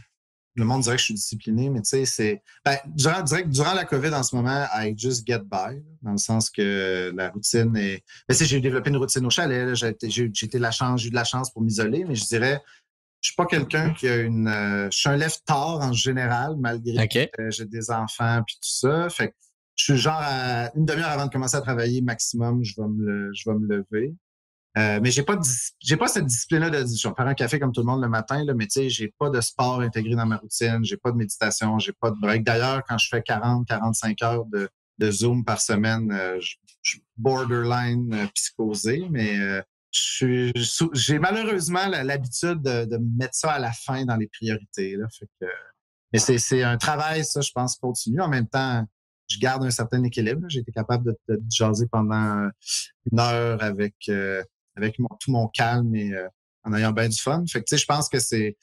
le monde dirait que je suis discipliné, mais tu sais, c'est. Ben, durant, durant la COVID en ce moment, I just get by, dans le sens que la routine est. Ben, j'ai développé une routine au chalet, j'ai été la chance, j'ai eu de la chance pour m'isoler, mais je dirais, je suis pas quelqu'un qui a une. Euh, je suis un lève tard en général, malgré que j'ai des enfants puis tout ça. Fait je suis genre à une demi-heure avant de commencer à travailler maximum, je vais me, je vais me lever. Euh, mais j'ai pas j'ai pas cette discipline-là de je vais faire un café comme tout le monde le matin, là, mais tu sais, j'ai pas de sport intégré dans ma routine, j'ai pas de méditation, j'ai pas de break. D'ailleurs, quand je fais 40, 45 heures de, de Zoom par semaine, euh, je, suis borderline euh, psychosé, mais euh, j'ai malheureusement l'habitude de, de, mettre ça à la fin dans les priorités. Là, fait que, mais c'est un travail, ça, je pense, continue. En même temps, je garde un certain équilibre. J'ai été capable de, de, jaser pendant une heure avec avec tout mon calme et euh, en ayant bien du fun. Fait que, je pense que c'est.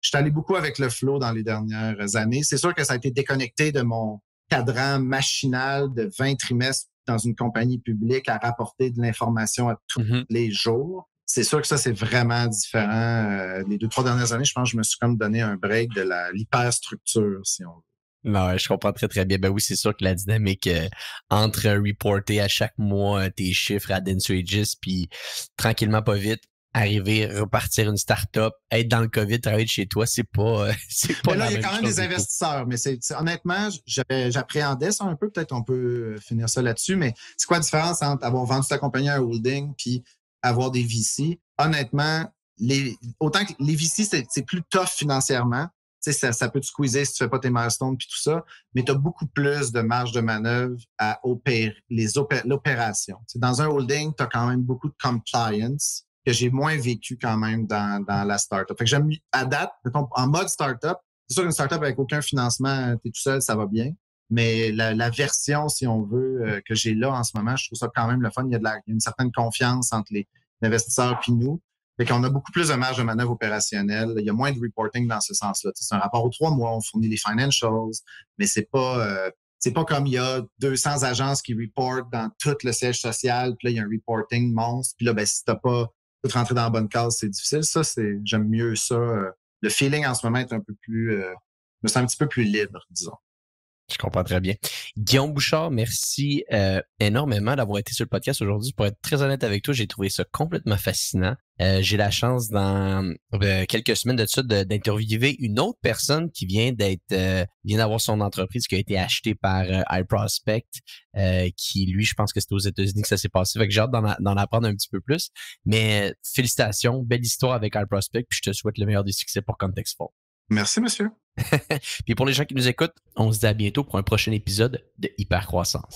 Je suis allé beaucoup avec le flow dans les dernières années. C'est sûr que ça a été déconnecté de mon cadran machinal de 20 trimestres dans une compagnie publique à rapporter de l'information à tous mm-hmm. les jours. C'est sûr que ça, c'est vraiment différent. Euh, les deux, trois dernières années, je pense que je me suis comme donné un break de l'hyperstructure, si on veut. Non, je comprends très très bien. Ben oui, c'est sûr que la dynamique euh, entre reporter à chaque mois euh, tes chiffres à Denso puis tranquillement pas vite arriver, repartir une start-up, être dans le COVID, travailler de chez toi, c'est pas, euh, c'est pas. Mais là, il y a quand même des investisseurs, mais c'est honnêtement, j'appréhendais ça un peu. Peut-être on peut finir ça là-dessus, mais c'est quoi la différence entre avoir vendu ta compagnie à un holding puis avoir des VC? Honnêtement, les, autant que les VC, c'est plus tough financièrement, ça, ça peut te squeezer si tu fais pas tes milestones puis tout ça, mais tu as beaucoup plus de marge de manœuvre à opérer l'opération. Dans un holding, tu as quand même beaucoup de compliance que j'ai moins vécu quand même dans, dans la startup. Fait que j'aime à date, en mode startup, c'est sûr qu'une startup avec aucun financement, tu es tout seul, ça va bien. Mais la, version, si on veut, euh, que j'ai là en ce moment, je trouve ça quand même le fun. Il y a, de la, une certaine confiance entre les investisseurs et nous. Fait qu'on a beaucoup plus de marge de manœuvre opérationnelle. Il y a moins de reporting dans ce sens-là. C'est un rapport aux trois mois, on fournit les financials, mais c'est pas euh, c'est pas comme il y a 200 agences qui reportent dans tout le siège social, puis là, il y a un reporting monstre. Puis là, ben, si t'as pas tout rentré dans la bonne case, c'est difficile. Ça, c'est j'aime mieux ça. Euh, le feeling en ce moment est un peu plus, euh, me sens un petit peu plus libre, disons. Je comprends très bien. Guillaume Bouchard, merci euh, énormément d'avoir été sur le podcast aujourd'hui. Pour être très honnête avec toi, j'ai trouvé ça complètement fascinant. Euh, j'ai la chance dans euh, quelques semaines de ça d'interviewer une autre personne qui vient d'être vient d'avoir son entreprise qui a été achetée par iProspect, qui lui, je pense que c'était aux États-Unis que ça s'est passé. Fait que j'ai hâte d'en apprendre un petit peu plus. Mais félicitations, belle histoire avec iProspect, puis je te souhaite le meilleur des succès pour Context Merci, monsieur. Puis pour les gens qui nous écoutent, on se dit à bientôt pour un prochain épisode de Hypercroissance.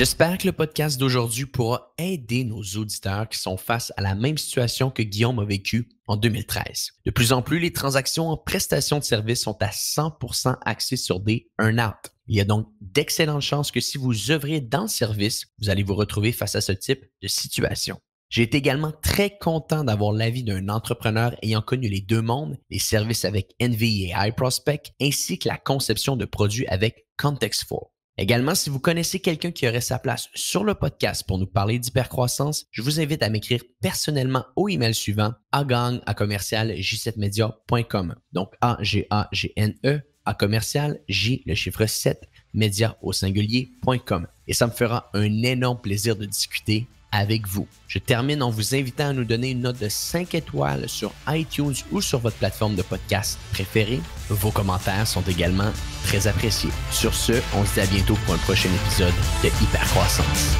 J'espère que le podcast d'aujourd'hui pourra aider nos auditeurs qui sont face à la même situation que Guillaume a vécu en 2013. De plus en plus, les transactions en prestation de services sont à 100% axées sur des earn-out. Il y a donc d'excellentes chances que si vous œuvrez dans le service, vous allez vous retrouver face à ce type de situation. J'ai été également très content d'avoir l'avis d'un entrepreneur ayant connu les deux mondes, les services avec Envy et iProspect, ainsi que la conception de produits avec Context4. Également, si vous connaissez quelqu'un qui aurait sa place sur le podcast pour nous parler d'hypercroissance, je vous invite à m'écrire personnellement au email suivant agang à commercial j7media.com. Donc A-G-A-G-N-E à commercial J le chiffre 7 média au singulier.com. Et ça me fera un énorme plaisir de discuter avec vous. Je termine en vous invitant à nous donner une note de 5 étoiles sur iTunes ou sur votre plateforme de podcast préférée. Vos commentaires sont également très appréciés. Sur ce, on se dit à bientôt pour un prochain épisode de Hypercroissance.